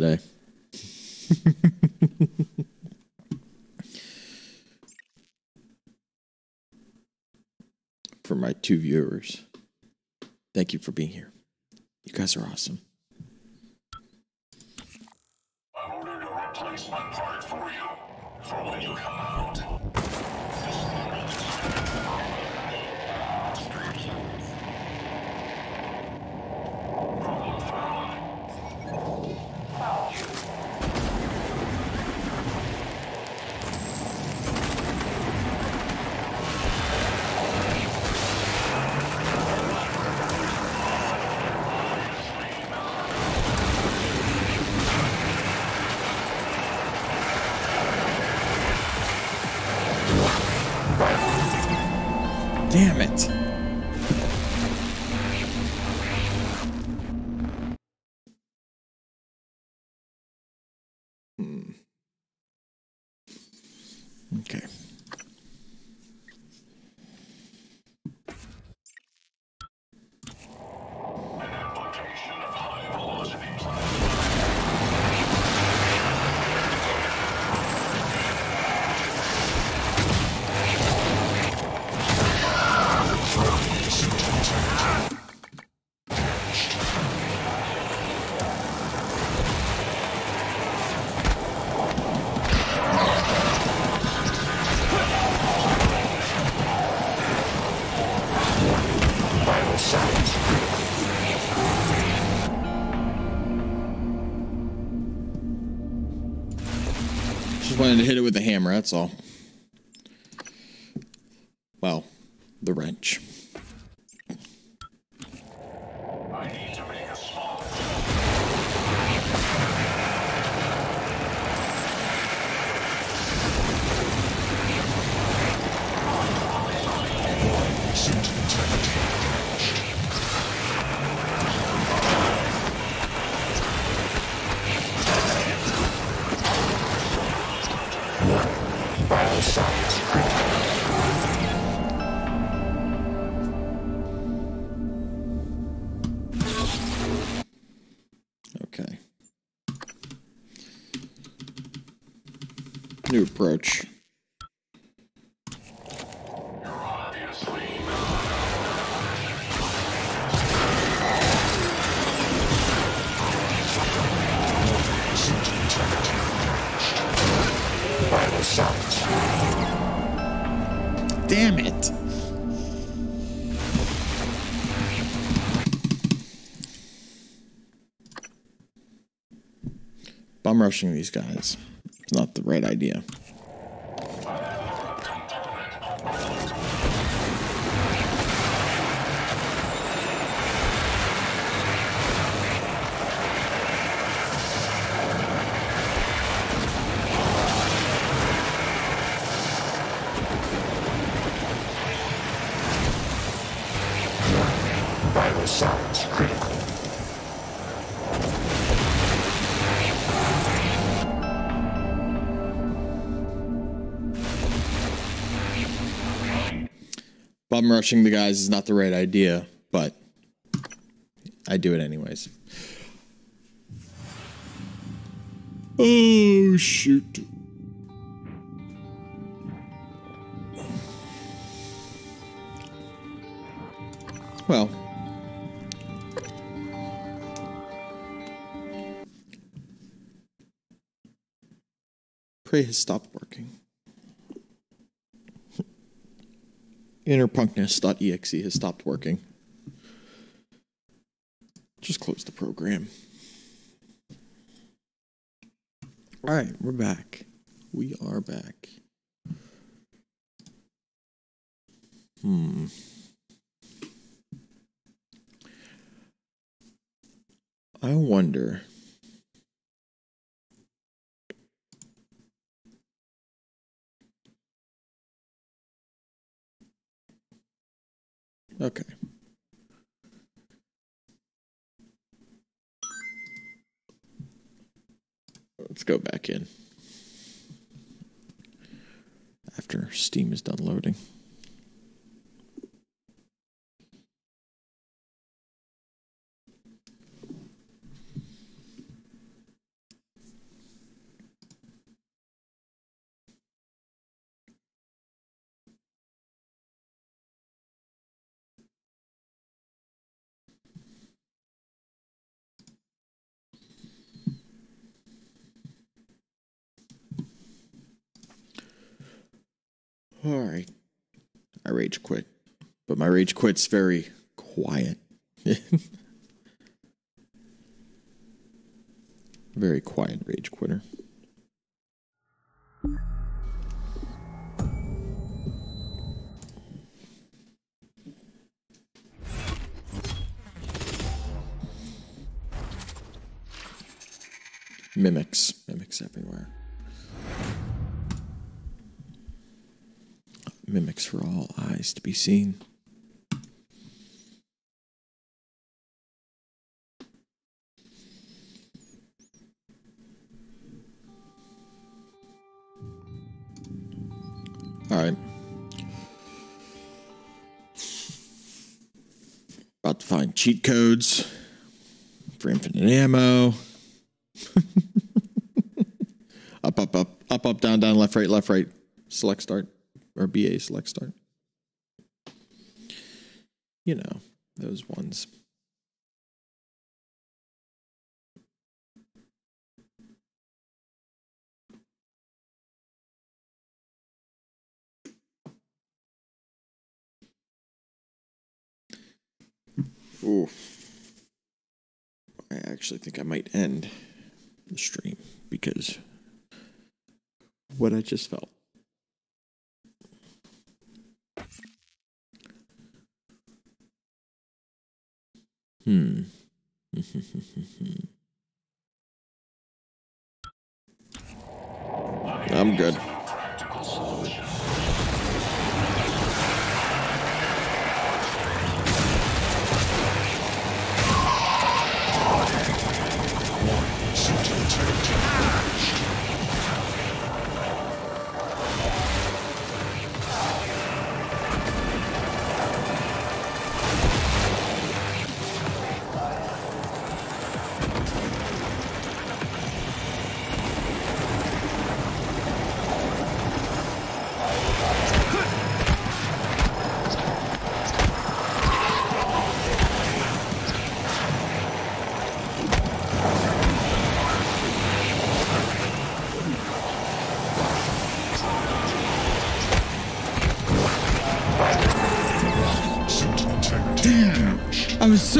Speaker 2: Today. for my two viewers, thank you for being here. You guys are awesome. Wanted to hit it with a hammer, that's all. Rushing these guys. It's not the right idea. Bum rushing the guys is not the right idea, but I do it anyways. Oh, shoot. Well, Prey has stopped working. Innerpunkness.exe has stopped working. Just close the program. All right, we're back. We are back. Hmm. I wonder. Okay. Let's go back in. After Steam is done loading. All right. I rage quit. But my rage quit's very quiet. very quiet rage quitter. Mimics. Mimics everywhere. Mimics for all eyes to be seen. All right. About to find cheat codes for infinite ammo. up, up, up, up, up, down, down, left, right, left, right. Select start or BA select start. You know, those ones. Ooh. I actually think I might end the stream because what I just felt. Hmm. I'm good.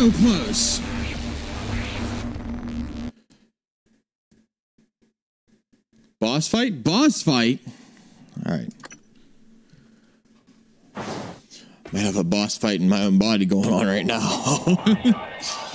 Speaker 2: So close. Boss fight? Boss fight? All right. Might have a boss fight in my own body going on right now.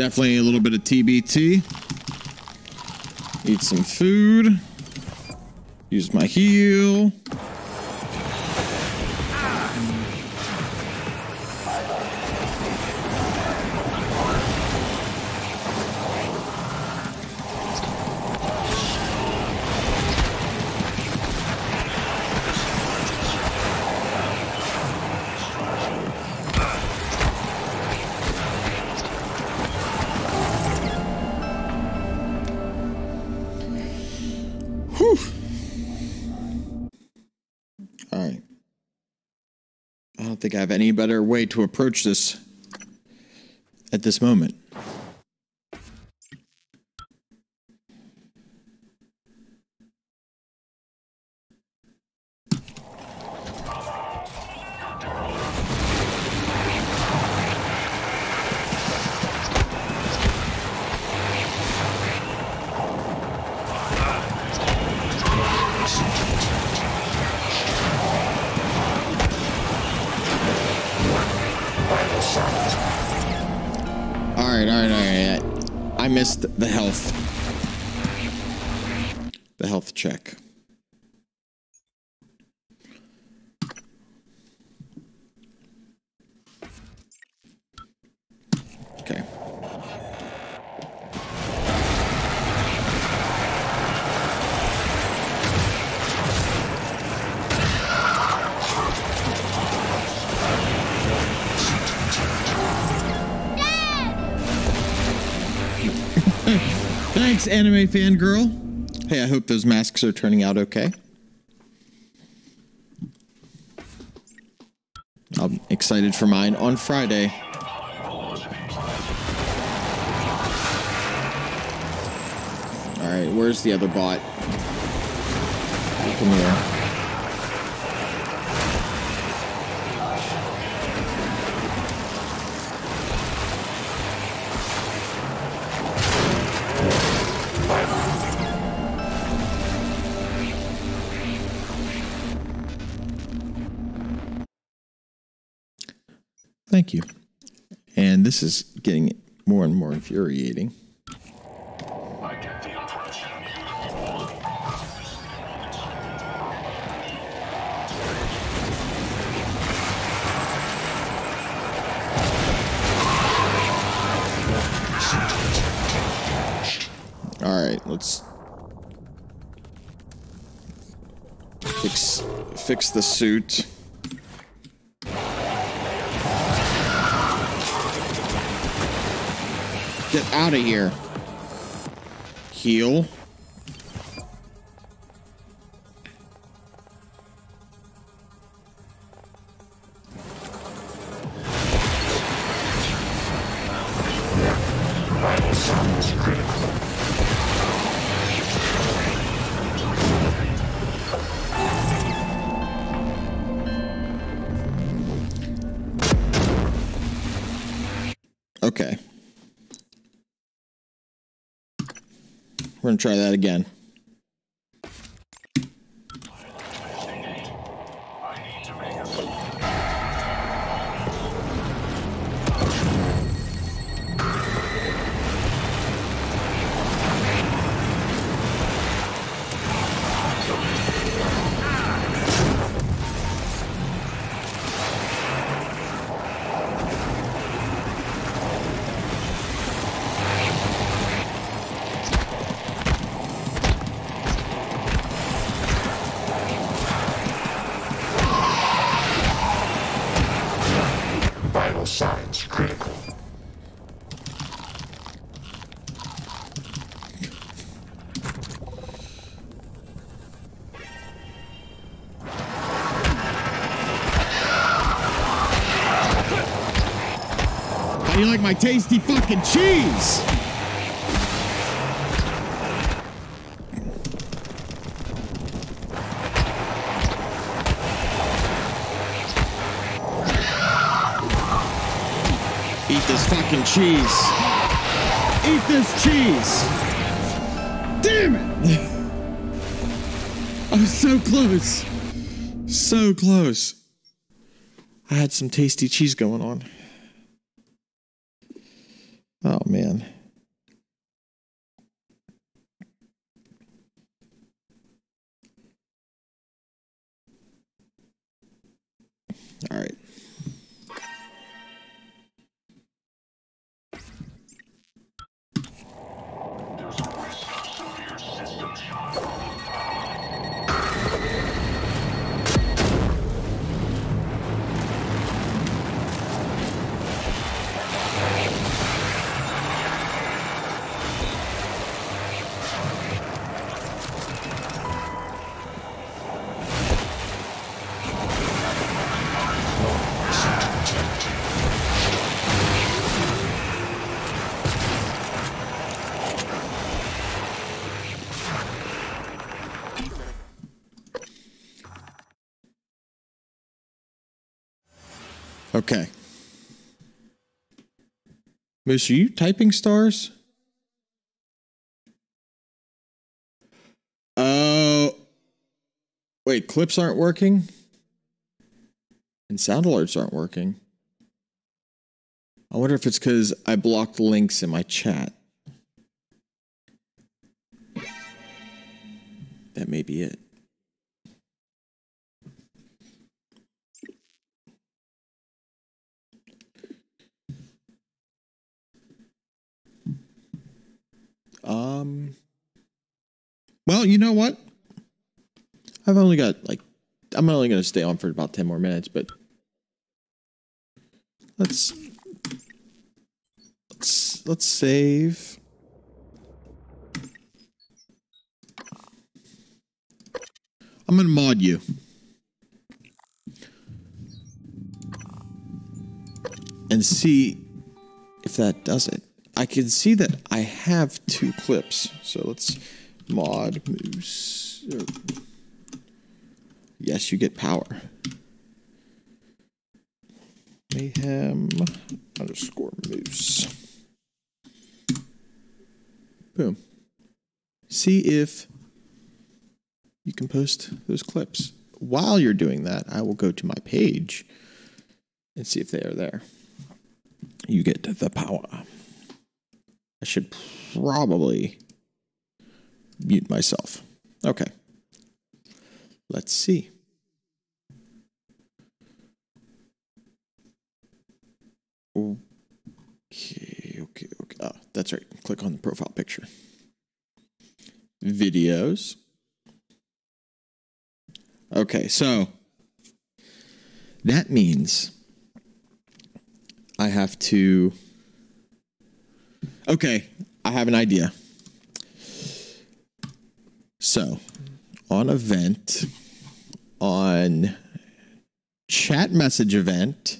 Speaker 2: Definitely a little bit of TBT. Eat some food. Use my heal. Think I have any better way to approach this at this moment. Thanks, anime fangirl. Hey, I hope those masks are turning out okay. I'm excited for mine on Friday. All right, where's the other bot? Come here. This is getting more and more infuriating. All right, let's fix fix the suit. Out of here. Heal. Try that again. Like my tasty fucking cheese? Eat this fucking cheese. Eat this cheese. Damn it! I was so close. So close. I had some tasty cheese going on. Okay. Moose, are you typing stars? Oh. wait, clips aren't working? And sound alerts aren't working. I wonder if it's because I blocked links in my chat. That may be it. Um. Well, you know what? I've only got like I'm only going to stay on for about 10 more minutes, but let's let's let's save. I'm going to mod you. And see if that does it. I can see that I have two clips. So let's mod moose. Yes, you get power. Mayhem underscore moose. Boom. See if you can post those clips. While you're doing that, I will go to my page and see if they are there. You get the power. I should probably mute myself. Okay. Let's see. Okay, okay, okay. Ah, that's right. Click on the profile picture. Videos. Okay, so that means I have to. Okay, I have an idea. So, on event, on chat message event,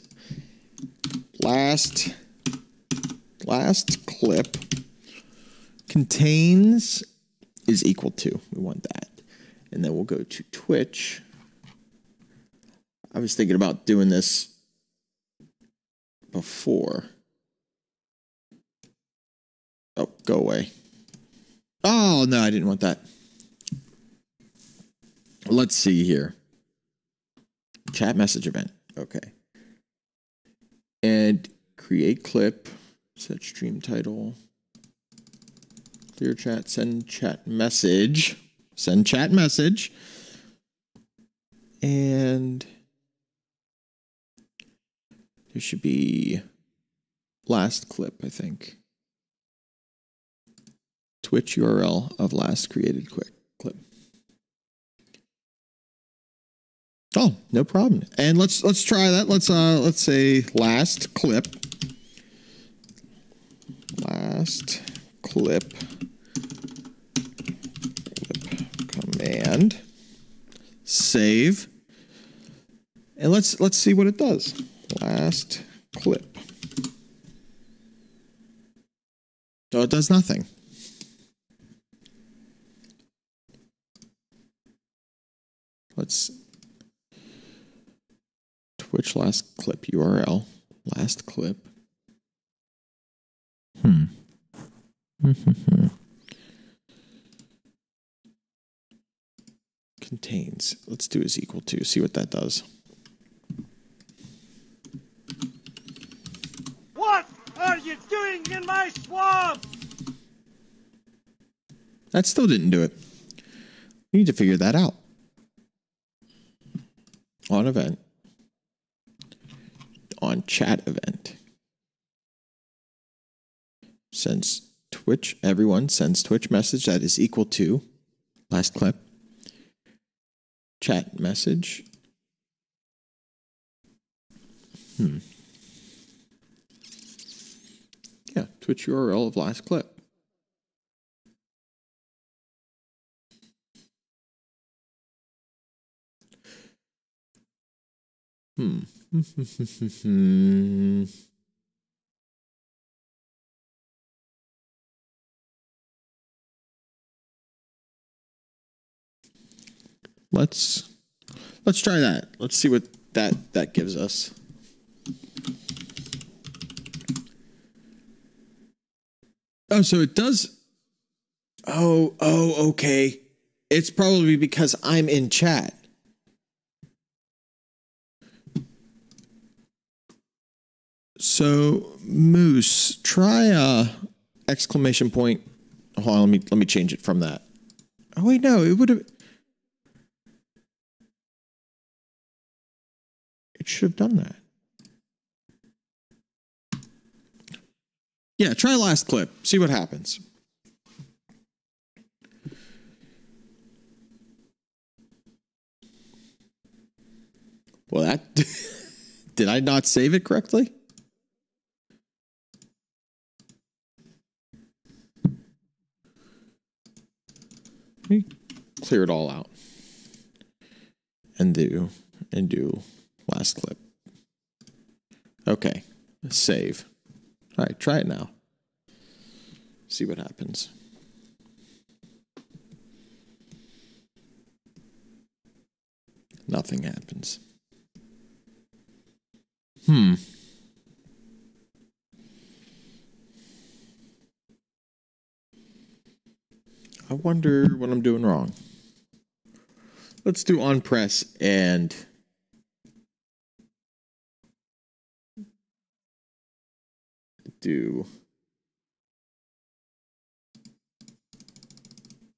Speaker 2: last last clip contains is equal to. We want that. And then we'll go to Twitch. I was thinking about doing this before. Go away. Oh, no, I didn't want that. Let's see here. Chat message event. Okay. And create clip, set stream title, clear chat, send chat message, send chat message, and there should be last clip, I think. Twitch URL of last created quick clip. Oh, no problem. And let's let's try that. Let's uh let's say last clip. Last clip. clip command. Save. And let's let's see what it does. Last clip. Oh, it does nothing. Let's Twitch last clip URL. Last clip. Hmm. Contains. Let's do is equal to. See what that does.
Speaker 3: What are you doing
Speaker 1: doing in my swamp?
Speaker 2: That still didn't do it. We need to figure that out. On event. On chat event. Sends Twitch, everyone sends Twitch message that is equal to last clip. Chat message. Hmm. Yeah, Twitch URL of last clip. Hmm. let's let's try that. Let's see what that that gives us. Oh, so it does. Oh, oh, okay. It's probably because I'm in chat. So Moose, try a exclamation point. Hold on, let me let me change it from that. Oh wait, no, it would have. It should have done that. Yeah, try last clip. See what happens. Well, that did I not save it correctly? Me clear it all out and do and do last clip. Okay, save. All right, try it now. See what happens. Nothing happens. Hmm. I wonder what I'm doing wrong. Let's do on press and do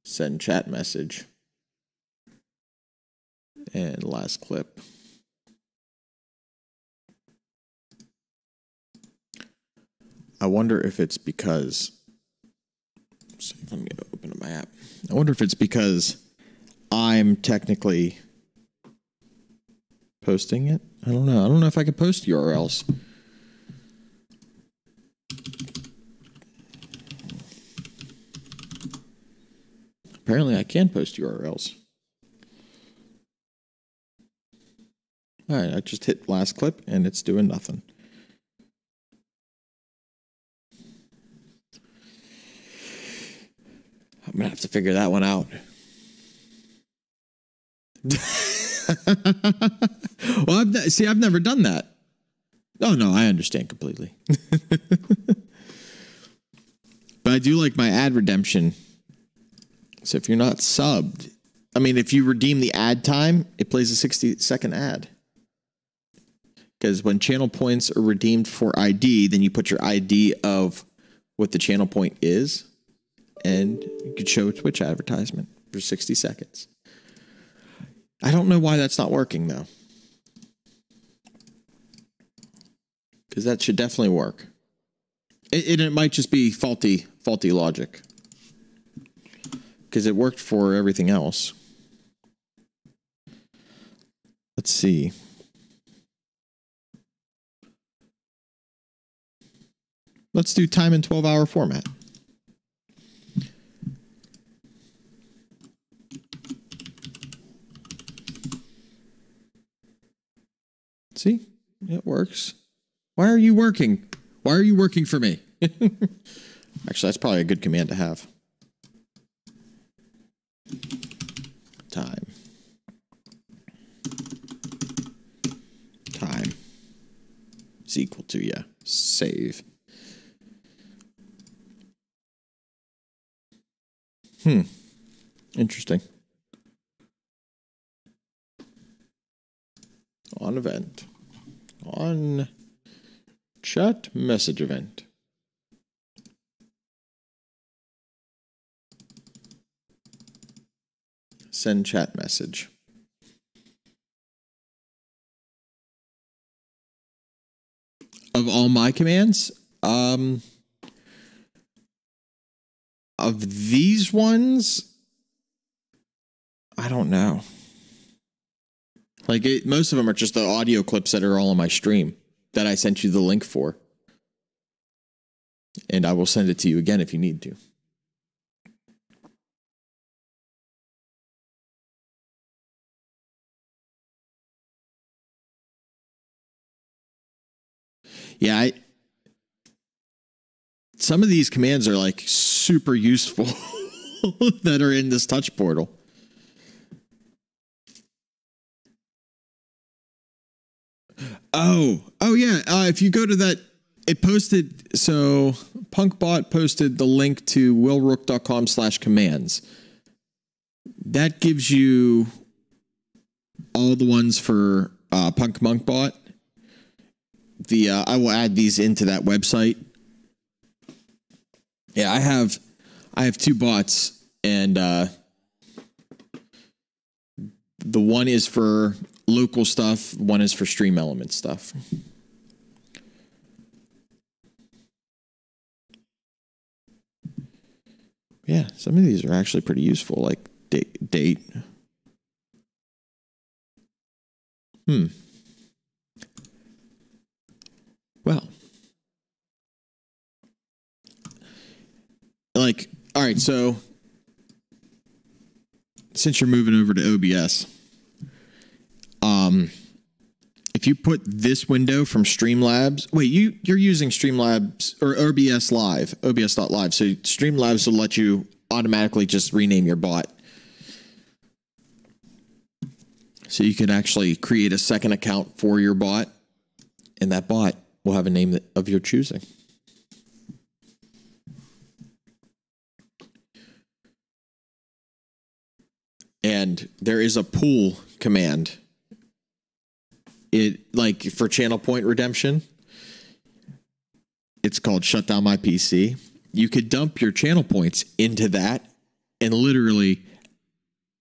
Speaker 2: send chat message and last clip. I wonder if it's because. If I'm gonna open up my app. I wonder if it's because I'm technically posting it. I don't know. I don't know if I can post URLs. Apparently, I can post URLs. All right, I just hit last clip and it's doing nothing. I'm gonna have to figure that one out. well, I've ne- see, I've never done that. Oh no, I understand completely. but I do like my ad redemption. So if you're not subbed, I mean, if you redeem the ad time, it plays a 60 second ad. Because when channel points are redeemed for ID, then you put your ID of what the channel point is, and you could show a Twitch advertisement for 60 seconds. I don't know why that's not working though. Because that should definitely work. It, it, might just be faulty, faulty logic. Because it worked for everything else. Let's see. Let's do time in 12 hour format. See, it works. Why are you working? Why are you working for me? Actually, that's probably a good command to have. Time. Time is equal to, yeah, save. Hmm. Interesting. On event on chat message event. Send chat message. Of all my commands, um, of these ones, I don't know. Like it, most of them are just the audio clips that are all on my stream that I sent you the link for. And I will send it to you again if you need to. Yeah, I some of these commands are like super useful that are in this touch portal. Oh, oh yeah. Uh, if you go to that, it posted. So Punkbot posted the link to willrook.com slash commands. That gives you all the ones for uh, Punk Monkbot. The uh, I will add these into that website. Yeah, I have I have two bots, and uh, the one is for local stuff. One is for stream element stuff. Yeah, some of these are actually pretty useful, like date. Hmm. Well, like, all right, so since you're moving over to OBS, um, if you put this window from Streamlabs, wait, you you're using Streamlabs or OBS Live, OBS.live. So Streamlabs will let you automatically just rename your bot. So you can actually create a second account for your bot, and that bot will have a name of your choosing. And there is a pull command it like for channel point redemption it's called shut down my pc you could dump your channel points into that and literally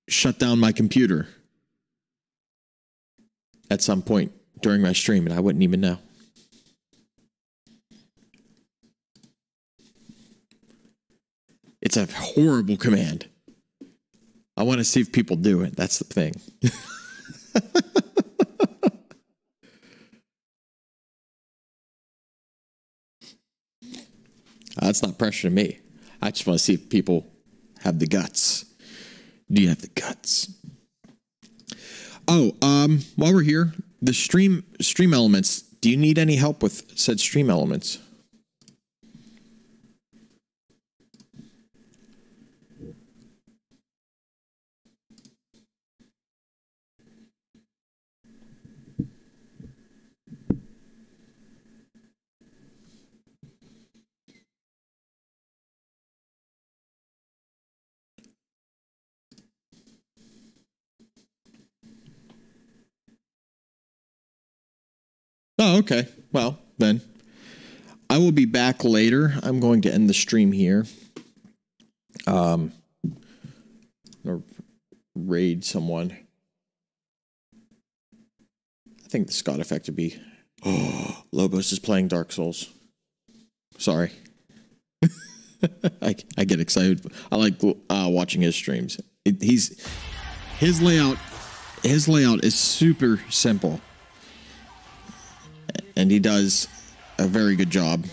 Speaker 2: shut down my computer at some point during my stream and i wouldn't even know. It's a horrible command. I want to see if people do it. That's the thing That's not pressure to me. I just want to see if people have the guts. Do you have the guts? Oh, um, while we're here, the stream stream elements. Do you need any help with said stream elements? Oh, okay. Well, then I will be back later. I'm going to end the stream here. Um, or raid someone. I think the Scott effect would be. Oh, Lobos is playing Dark Souls. Sorry. I, I get excited. I like uh, watching his streams. It, he's his layout. His layout is super simple and he does a very good job.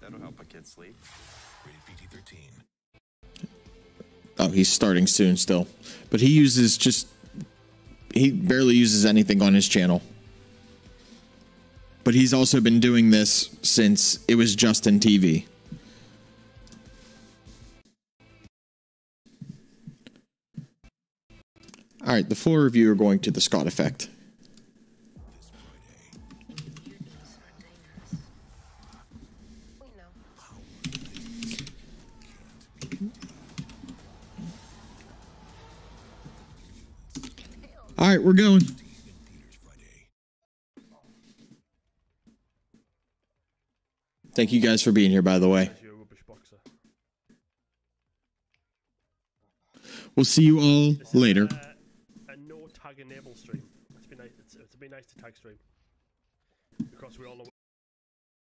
Speaker 11: That'll help a kid sleep.
Speaker 2: Oh, he's starting soon still. But he uses just he barely uses anything on his channel. But he's also been doing this since it was Justin TV. All right, the full review are going to the Scott effect. All right, we're going. Thank you guys for being here, by the way. We'll see you all later.
Speaker 11: Enable stream. It's been nice. It's, it's been nice to tag stream because we all know